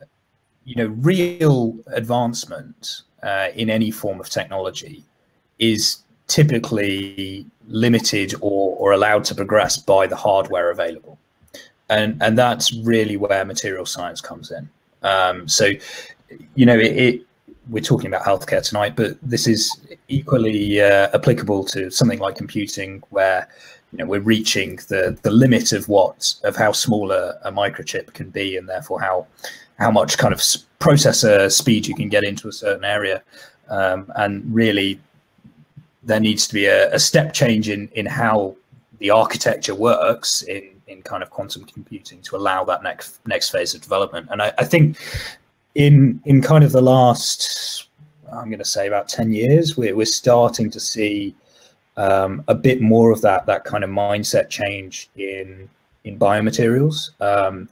you know, real advancement uh, in any form of technology is typically limited or, or allowed to progress by the hardware available, and and that's really where material science comes in. Um, so you know, it, it, we're talking about healthcare tonight, but this is equally uh, applicable to something like computing, where you know we're reaching the the limit of what of how small a, a microchip can be, and therefore how how much kind of processor speed you can get into a certain area, um, and really there needs to be a, a step change in in how the architecture works in in kind of quantum computing to allow that next next phase of development. And I, I think in in kind of the last, I'm going to say about ten years, we're we're starting to see um, a bit more of that that kind of mindset change in in biomaterials. Um,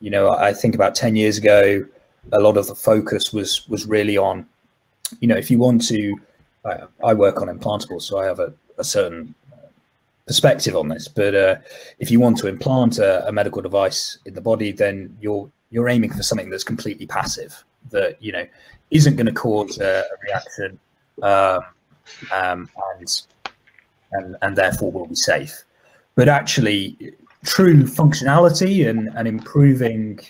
you know, I think about ten years ago, a lot of the focus was was really on, you know, if you want to, I, I work on implantables, so I have a, a certain perspective on this, but uh, if you want to implant a, a, medical device in the body, then you're you're aiming for something that's completely passive, that you know isn't going to cause a, reaction, uh, um, and and and therefore will be safe. But actually, true functionality and, and improving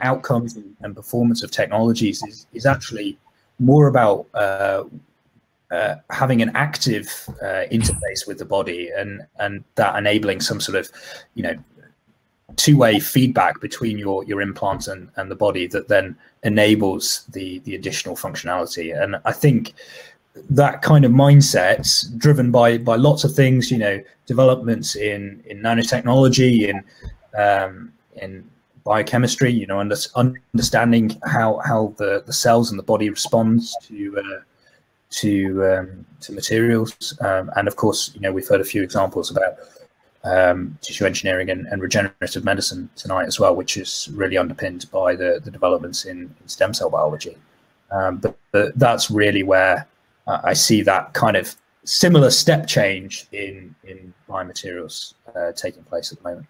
outcomes and performance of technologies is, is actually more about uh, uh, having an active uh, interface with the body and and that enabling some sort of you know two-way feedback between your your implant and, and the body that then enables the the additional functionality. And i think that kind of mindset driven by by lots of things you know developments in in nanotechnology in um, in biochemistry you know under, understanding how how the the cells and the body responds to uh, to um, to materials, um, and of course, you know, we've heard a few examples about um, tissue engineering and, and, regenerative medicine tonight as well, which is really underpinned by the, the developments in, in stem cell biology. Um, but, but, that's really where uh, I see that kind of similar step change in in biomaterials uh, taking place at the moment.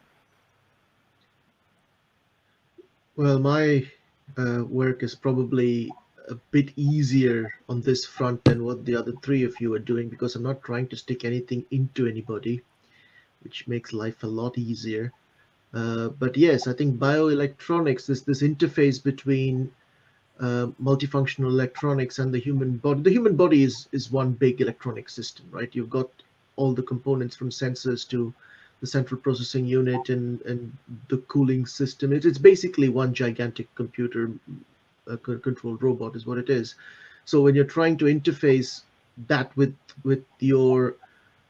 Well, my uh, work is probably a bit easier on this front than what the other three of you are doing because I'm not trying to stick anything into anybody, which makes life a lot easier. Uh, but yes, I think bioelectronics, this this interface between uh, multifunctional electronics and the human body. The human body is is one big electronic system, right? You've got all the components from sensors to the central processing unit and and the cooling system. It, it's basically one gigantic computer a controlled robot is what it is. So when you're trying to interface that with with your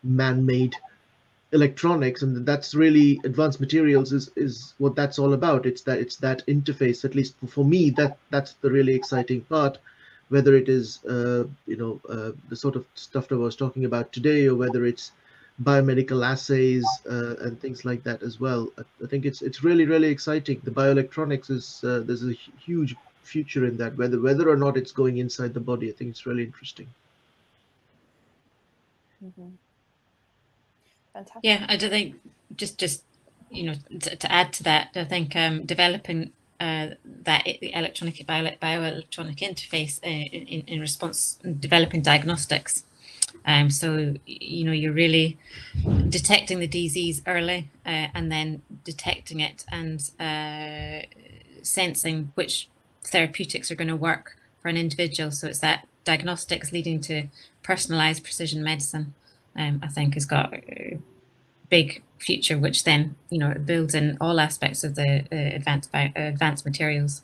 man-made electronics and that's really advanced materials is is what that's all about. It's that it's that interface at least for me that that's the really exciting part. Whether it is uh, you know uh, the sort of stuff that I was talking about today or whether it's biomedical assays uh, and things like that as well I, I, think it's it's really really exciting. The bioelectronics is uh, there's a huge future in that whether whether or not it's going inside the body i think it's really interesting. Mm-hmm. Fantastic. yeah i do think just just you know to, to add to that i think um, developing uh, that the electronic bio, bioelectronic interface uh, in, in response developing diagnostics um, so you know you're really detecting the disease early uh, and then detecting it and uh, sensing which therapeutics are going to work for an individual. So it's that diagnostics leading to personalized precision medicine, um, I think has got a big future, which then, you know, builds in all aspects of the uh, advanced, uh, advanced materials.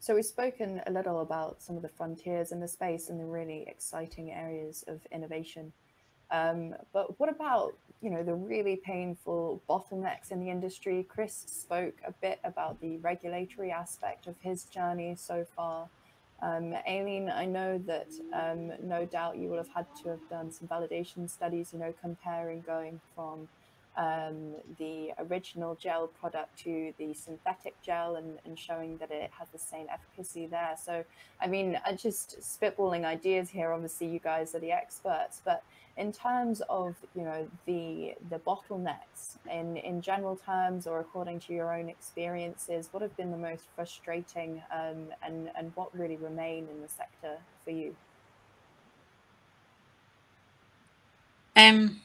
So we've spoken a little about some of the frontiers in the space and the really exciting areas of innovation. Um, but what about you know the really painful bottlenecks in the industry? Chris spoke a bit about the regulatory aspect of his journey so far. Um, Aline, I know that um, no doubt you will have had to have done some validation studies, you know, comparing going from um, the original gel product to the synthetic gel and, and showing that it has the same efficacy there. So, I mean, I'm just spitballing ideas here. Obviously, you guys are the experts, but in terms of you know the the bottlenecks in in general terms or according to your own experiences what have been the most frustrating um, and and what really remain in the sector for you um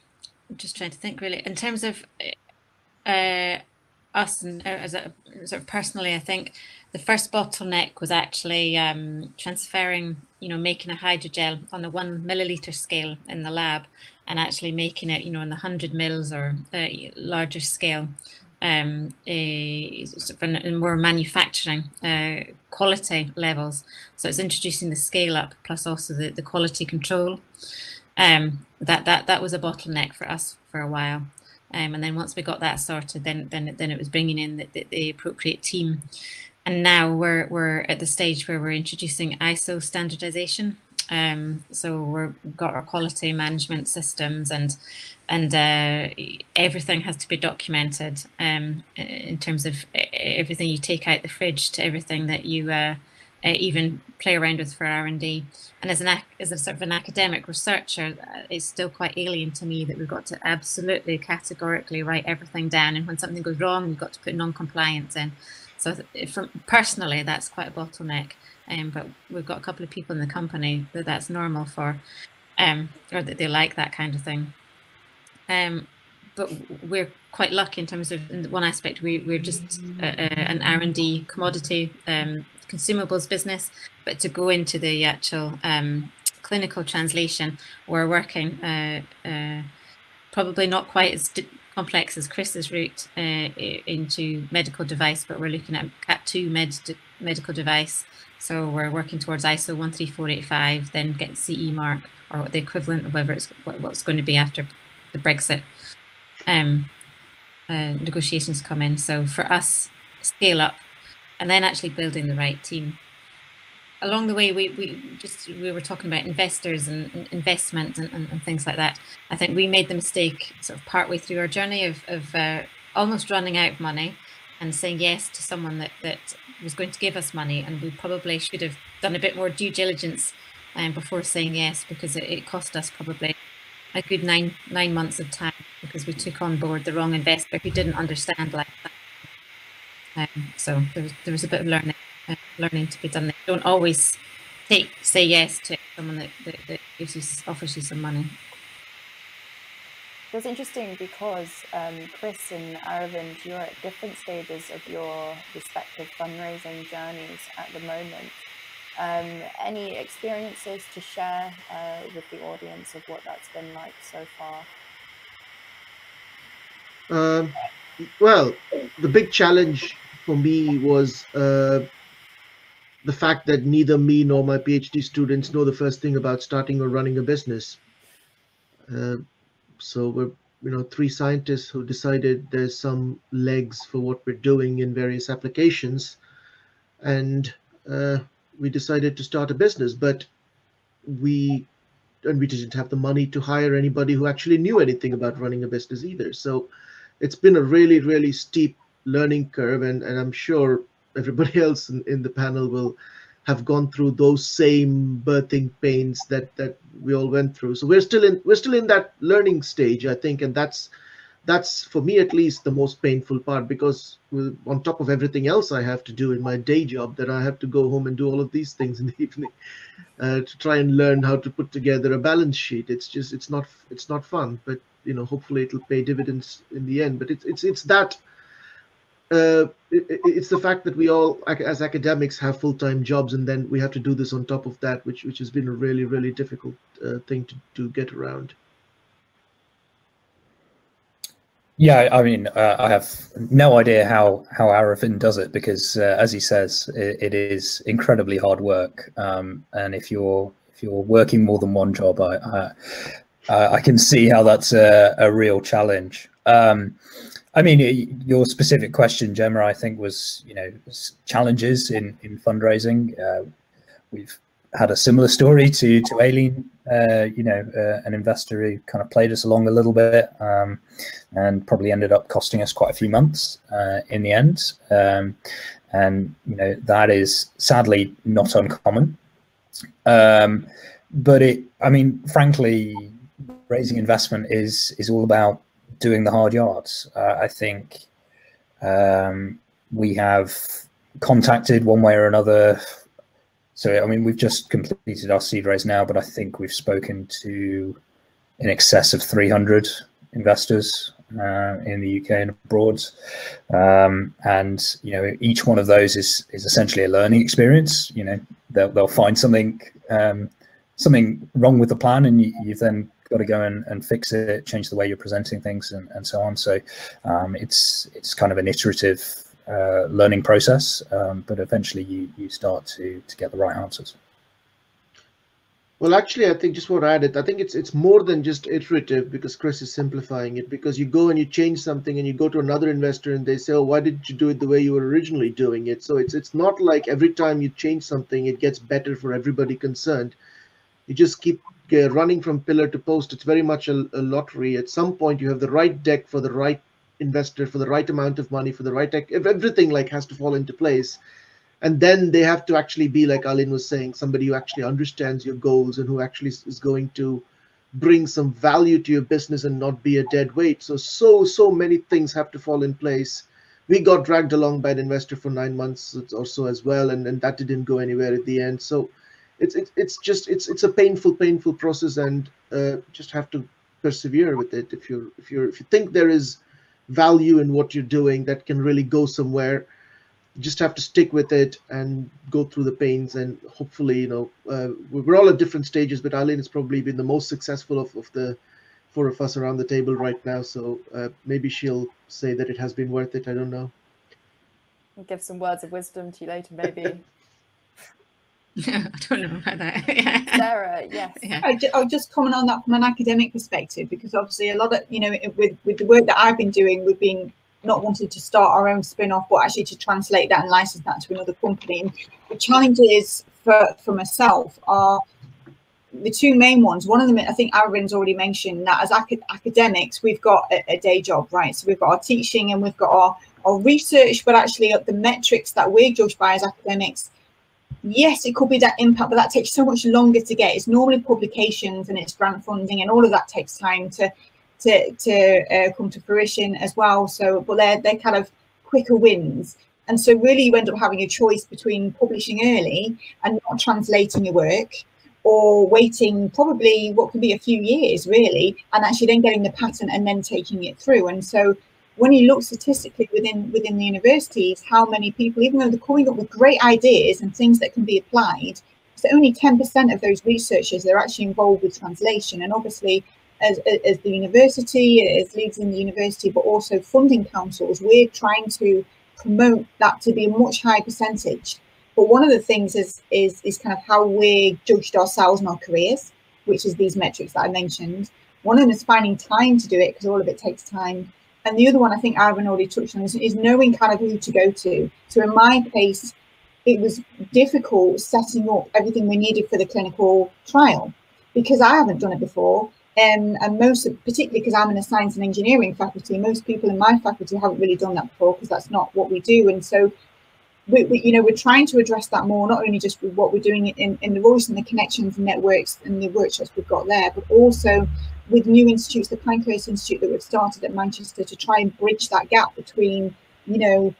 I'm just trying to think really in terms of uh us and uh, as a sort of personally, I think the first bottleneck was actually um, transferring, you know, making a hydrogel on a one milliliter scale in the lab and actually making it, you know, in the hundred mils or uh, larger scale um, a, in more manufacturing uh, quality levels. So it's introducing the scale up plus also the, the quality control. Um, that that that was a bottleneck for us for a while. Um, and then once we got that sorted, then then then it was bringing in the, the, the, appropriate team. And now we're we're at the stage where we're introducing ISO standardization. Um, so we've got our quality management systems and and uh, everything has to be documented um, in terms of everything you take out the fridge to everything that you uh, uh, even play around with for R&D. And as an as a sort of an academic researcher, uh, it's still quite alien to me that we've got to absolutely categorically write everything down. And when something goes wrong, we've got to put non-compliance in. So from personally, that's quite a bottleneck. Um, but we've got a couple of people in the company that that's normal for, um, or that they like that kind of thing. Um, but we're quite lucky in terms of in one aspect we, we're just a, a, an R&D commodity um, consumables business, but to go into the actual um, clinical translation, we're working uh, uh, probably not quite as complex as Chris's route uh, into medical device, but we're looking at CAT2 med medical device. So we're working towards ISO 13485, then get CE mark or the equivalent of whatever it's what's going to be after the Brexit um, uh, negotiations come in. So for us, scale up and then actually building the right team. Along the way, we, we just we were talking about investors and, and investment and, and, and, things like that. I think we made the mistake sort of partway through our journey of, of uh, almost running out of money and saying yes to someone that, that was going to give us money. And we probably should have done a bit more due diligence um, before saying yes because it, it cost us probably a good nine nine months of time because we took on board the wrong investor who didn't understand like that. Um, so there was there was a bit of learning uh, learning to be done. There. Don't always take say yes to someone that, that, that gives you offers you some money. It's interesting because um, Chris and Aravind, you're at different stages of your respective fundraising journeys at the moment. Um, any experiences to share uh, with the audience of what that's been like so far? Um, well, the big challenge for me was uh, the fact that neither me nor my PhD students know the first thing about starting or running a business. Uh, so we're you know three scientists who decided there's some legs for what we're doing in various applications, and uh, we decided to start a business, but we and we didn't have the money to hire anybody who actually knew anything about running a business either. So it's been a really, really steep learning curve, and, and I'm sure everybody else in, in the panel will have gone through those same birthing pains that that we all went through. So we're still in we're still in that learning stage, I think, and that's that's for me at least the most painful part because on top of everything else I have to do in my day job, that I have to go home and do all of these things in the evening uh, to try and learn how to put together a balance sheet. It's just it's not it's not fun, but you know hopefully it'll pay dividends in the end. But it's it's it's that. Uh, it, it's the fact that we all, as academics, have full-time jobs, and then we have to do this on top of that, which which has been a really, really difficult uh, thing to to get around. Yeah, I mean, uh, I have no idea how how Aravind does it because, uh, as he says, it, it is incredibly hard work. Um, and if you're if you're working more than one job, I I, I can see how that's a, a real challenge. Um, I mean, your specific question, Gemma, I think was you know challenges in in fundraising. Uh, we've had a similar story to to Aline, uh, you know, uh, an investor who kind of played us along a little bit, um, and probably ended up costing us quite a few months uh, in the end. Um, and you know that is sadly not uncommon. Um, but it, I mean, frankly, raising investment is is all about doing the hard yards. Uh, I think um, we have contacted one way or another so, I mean, we've just completed our seed raise now, but I think we've spoken to in excess of 300 investors uh, in the UK and abroad. Um, and you know, each one of those is is essentially a learning experience. You know, they'll they'll find something um, something wrong with the plan, and you, you've then got to go and, and fix it, change the way you're presenting things, and, and so on. So um, it's it's kind of an iterative uh, learning process, um, but eventually you you start to to get the right answers. Well, actually, I think just what I added, I think it's it's more than just iterative because Chris is simplifying it. Because you go and you change something, and you go to another investor, and they say, "Oh, why didn't you do it the way you were originally doing it?" So it's it's not like every time you change something, it gets better for everybody concerned. You just keep Uh, running from pillar to post. It's very much a, a lottery. At some point, you have the right deck for the right investor, for the right amount of money, for the right deck. Everything like has to fall into place and then they have to actually be like Aline was saying, somebody who actually understands your goals and who actually is going to bring some value to your business and not be a dead weight. So so so many things have to fall in place. We got dragged along by an investor for nine months or so as well, and, and that didn't go anywhere at the end. So it's it's it's just it's it's a painful painful process, and uh, just have to persevere with it. If you're if you're if you think there is value in what you're doing that can really go somewhere you just have to stick with it and go through the pains and hopefully you know uh, we're all at different stages but Aline has probably been the most successful of, of the four of us around the table right now. So uh, maybe she'll say that it has been worth it. I don't know. I'll give some words of wisdom to you later maybe I don't know about that. Sarah, yes. Yeah. I'll just comment on that from an academic perspective because obviously a lot of you know with with the work that I've been doing, we've been not wanting to start our own spin-off, but actually to translate that and license that to another company. And the challenges for, for myself are the two main ones. One of them, I think Arvin's already mentioned that as acad academics, we've got a, a, day job, right? So we've got our teaching and we've got our, our research, but actually the metrics that we're judged by as academics, yes, it could be that impact, but that takes so much longer to get. It's normally publications and it's grant funding and all of that takes time to to to uh, come to fruition as well. So, but they're they're kind of quicker wins. And so really you end up having a choice between publishing early and not translating your work or waiting probably what could be a few years really and actually then getting the patent and then taking it through. And so when you look statistically within within the universities, how many people, even though they're coming up with great ideas and things that can be applied, so only 10% of those researchers are actually involved with translation. And obviously as, as the university, as leads in the university, but also funding councils, we're trying to promote that to be a much higher percentage. But one of the things is is is kind of how we judged ourselves in our careers, which is these metrics that I mentioned. One of them is finding time to do it because all of it takes time. And the other one I think Ivan already touched on is, is knowing kind of who to go to. So in my case, it was difficult setting up everything we needed for the clinical trial because I haven't done it before. Um, and most, particularly because I'm in a science and engineering faculty, most people in my faculty haven't really done that before because that's not what we do. And so, we, we, you know, we're trying to address that more, not only just with what we're doing in, in the Royce and the connections and networks and the workshops we've got there, but also with new institutes, the Pankhurst Institute that we've started at Manchester to try and bridge that gap between, you know,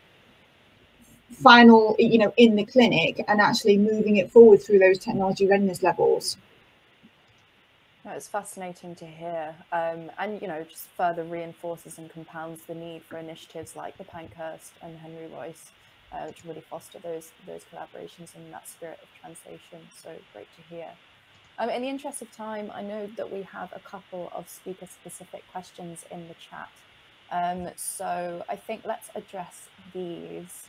final, you know, in the clinic and actually moving it forward through those technology readiness levels. It's fascinating to hear, um, and you know, just further reinforces and compounds the need for initiatives like the Pankhurst and Henry Royce, uh, which really foster those those collaborations and that spirit of translation. So great to hear. Um, in the interest of time, I know that we have a couple of speaker-specific questions in the chat. Um, so I think let's address these.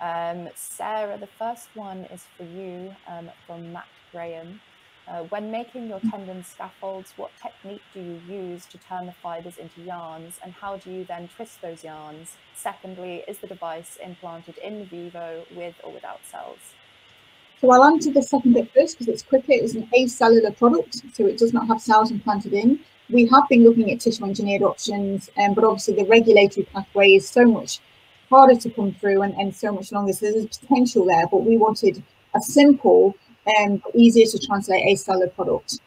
Um, Sarah, the first one is for you um, from Matt Graham. Uh, when making your tendon scaffolds, what technique do you use to turn the fibers into yarns and how do you then twist those yarns? Secondly, is the device implanted in vivo with or without cells? So I'll answer the second bit first because it's quicker. It is an acellular product, so it does not have cells implanted in. We have been looking at tissue engineered options, um, but obviously the regulatory pathway is so much harder to come through and, and so much longer. So there's potential there, but we wanted a simple um, easier to translate acellular product.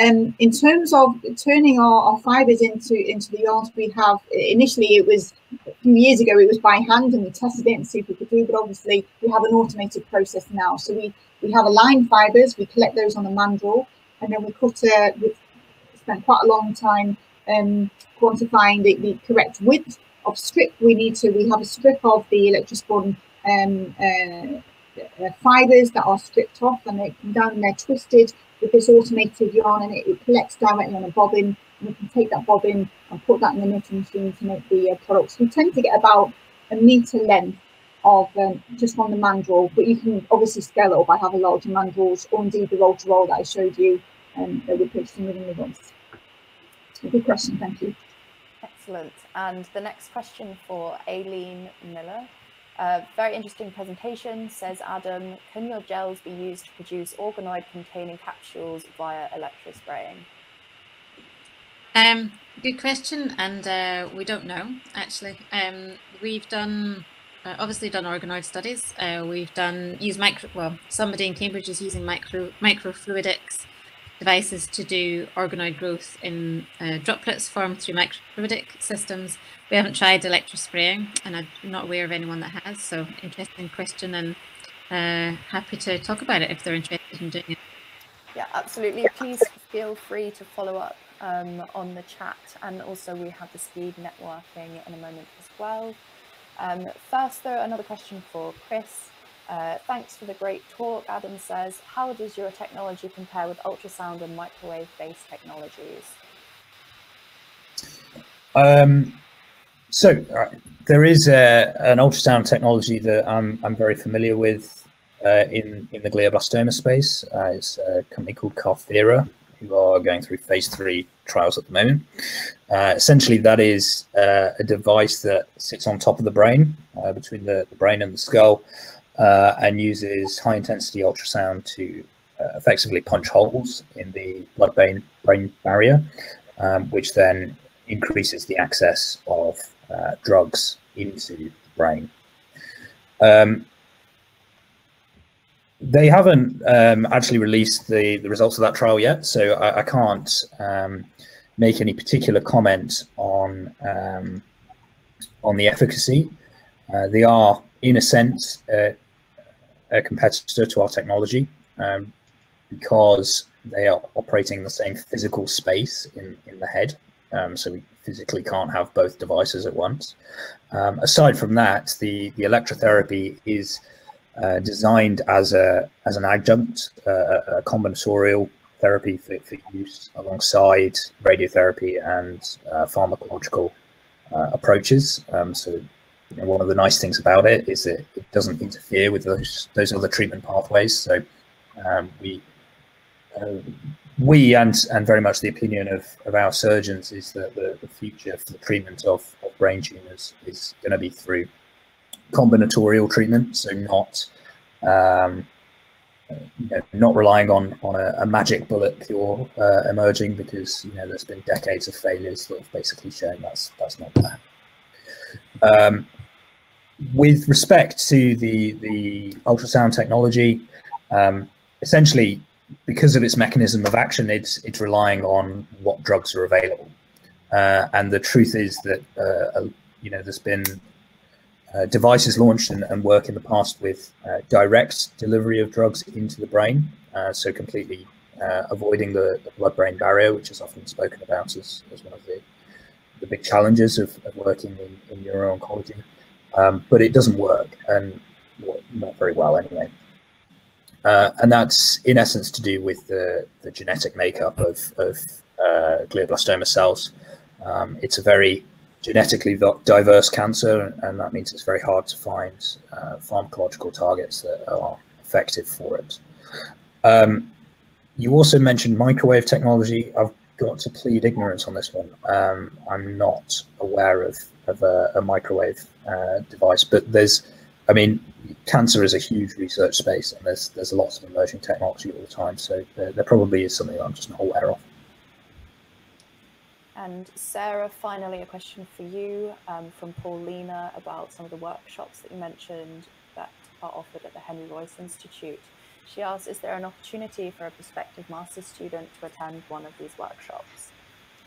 Um, in terms of turning our, our, fibers into into the yarns we have, initially it was a few years ago it was by hand and we tested it and see if we could do, but obviously we have an automated process now. So we we have aligned fibers, we collect those on the mandrel, and then we cut. Uh, we spent quite a long time um, quantifying the, the correct width of strip, we need to, we have a strip of the electrospun um, uh, fibers that are stripped off and they come down and they're twisted with this automated yarn and it, it collects directly on a bobbin and we can take that bobbin and put that in the knitting machine to make the uh, products. We tend to get about a metre length of um, just on the mandrel, but you can obviously scale it up by having larger mandrels or indeed the roll to roll that I showed you um, that we're purchasing within the month. Good question, thank you. Excellent. And the next question for Aline Miller. Uh, very interesting presentation, says Adam. Can your gels be used to produce organoid containing capsules via electrospraying? Um, good question, and uh, we don't know actually. Um, we've done uh, obviously done organoid studies. Uh, we've done use micro. Well, somebody in Cambridge is using micro microfluidics devices to do organoid growth in uh, droplets formed through microfluidic systems. We haven't tried electrospraying, and I'm not aware of anyone that has. So interesting question, and uh, happy to talk about it if they're interested in doing it. Yeah, absolutely. Please feel free to follow up um, on the chat, and also we have the speed networking in a moment as well. Um, first, though, another question for Chris. Uh, thanks for the great talk, Adam says. How does your technology compare with ultrasound and microwave-based technologies? Um, so uh, there is a, an ultrasound technology that I'm, I'm very familiar with uh, in, in the glioblastoma space. Uh, it's a company called Carthera, who are going through phase three trials at the moment. Uh, essentially, that is a device that sits on top of the brain, between the, the brain and the skull, uh, and uses high intensity ultrasound to uh, effectively punch holes in the blood brain, barrier, um, which then increases the access of uh, drugs into the brain. Um, they haven't um, actually released the, the results of that trial yet, so I, I can't um, make any particular comment on um, on the efficacy. Uh, they are, in a sense, uh, a competitor to our technology um, because they are operating the same physical space in, in the head. Um, so we physically can't have both devices at once. Um, aside from that, the, the electrotherapy is uh, designed as a as an adjunct, uh, a combinatorial therapy for, for use alongside radiotherapy and uh, pharmacological uh, approaches. Um, so you know, one of the nice things about it is that it doesn't interfere with those those other treatment pathways. So um, we uh, we and and very much the opinion of, of our surgeons is that the, the future for the treatment of, of brain tumors is going to be through combinatorial treatment, so not um, you know, not relying on on a, a magic bullet cure uh, emerging because you know there's been decades of failures that have basically shown that's that's not there. Um, with respect to the the ultrasound technology, um, essentially because of its mechanism of action, it's it's relying on what drugs are available. Uh, and the truth is that uh, you know there's been uh, devices launched and, and, work in the past with uh, direct delivery of drugs into the brain, uh, so completely uh, avoiding the, the blood-brain barrier, which is often spoken about as, as one of the the big challenges of, of working in, in neuro-oncology um, but it doesn't work and well, not very well anyway. Uh, and that's in essence to do with the, the genetic makeup of, of uh, glioblastoma cells. Um, it's a very genetically diverse cancer, and that means it's very hard to find uh, pharmacological targets that are effective for it. Um, you also mentioned microwave technology. I've got to plead ignorance on this one. Um, I'm not aware of of a, a microwave uh, device. But there's, I mean, cancer is a huge research space, and there's there's lots of emerging technology all the time. So there, there probably is something I'm just not aware of. And Sarah, finally, a question for you um, from Paulina about some of the workshops that you mentioned that are offered at the Henry Royce Institute. She asks, is there an opportunity for a prospective master's student to attend one of these workshops?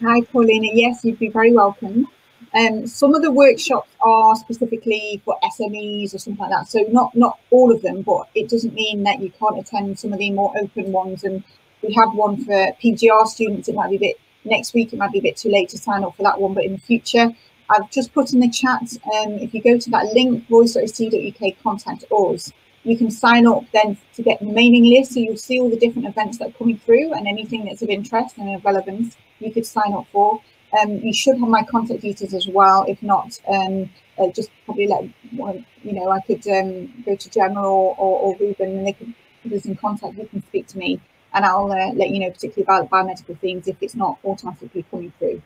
Hi, Paulina. Yes, you'd be very welcome. Um, some of the workshops are specifically for SMEs or something like that. So not not all of them, but it doesn't mean that you can't attend some of the more open ones. And we have one for PGR students. It might be a bit next week. It might be a bit too late to sign up for that one, but in the future, I've just put in the chat. Um, if you go to that link, royce.ac.uk, contact us. You can sign up then to get the mailing list, so you'll see all the different events that are coming through and anything that's of interest and of relevance you could sign up for. Um, you should have my contact details as well. If not, um, uh, just probably let you know, I could um, go to Gemma or, or, or Ruben and they could put us in contact. You can speak to me and I'll uh, let you know particularly about biomedical things if it's not automatically coming through.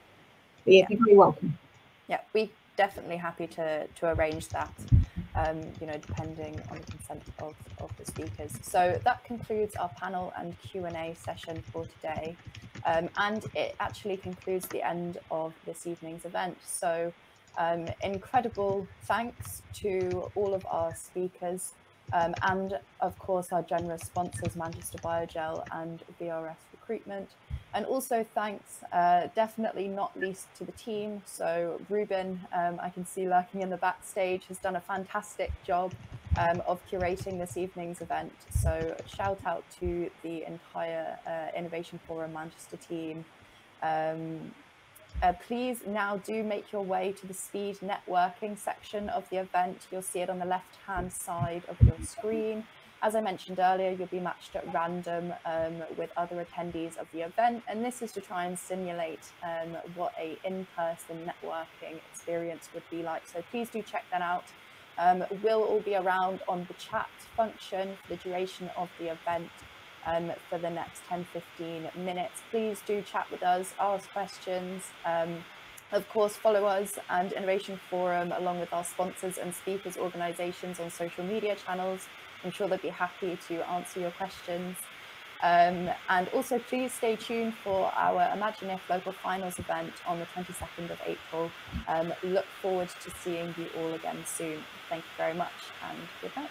But yeah, you're very welcome. Yeah, we definitely happy to to arrange that. Um, you know, depending on the consent of, of the speakers. So that concludes our panel and Q&A session for today. Um, and it actually concludes the end of this evening's event. So um, incredible thanks to all of our speakers um, and of course our generous sponsors Manchester Biogel and VRS Recruitment. And also thanks, uh, definitely not least to the team. So Ruben, um, I can see lurking in the backstage, has done a fantastic job um, of curating this evening's event. So shout out to the entire uh, Innovation Forum Manchester team. Um, uh, please now do make your way to the speed networking section of the event. You'll see it on the left hand side of your screen. As I mentioned earlier, you'll be matched at random um, with other attendees of the event, and this is to try and simulate um, what a in-person networking experience would be like. So please do check that out. Um, we'll all be around on the chat function for the duration of the event um, for the next 10, 15 minutes. Please do chat with us, ask questions. Um, of course, follow us and Innovation Forum along with our sponsors and speakers organisations on social media channels. I'm sure they'd be happy to answer your questions. Um, and also please stay tuned for our Imagine If local finals event on the 22nd of April. Um, look forward to seeing you all again soon. Thank you very much and good night.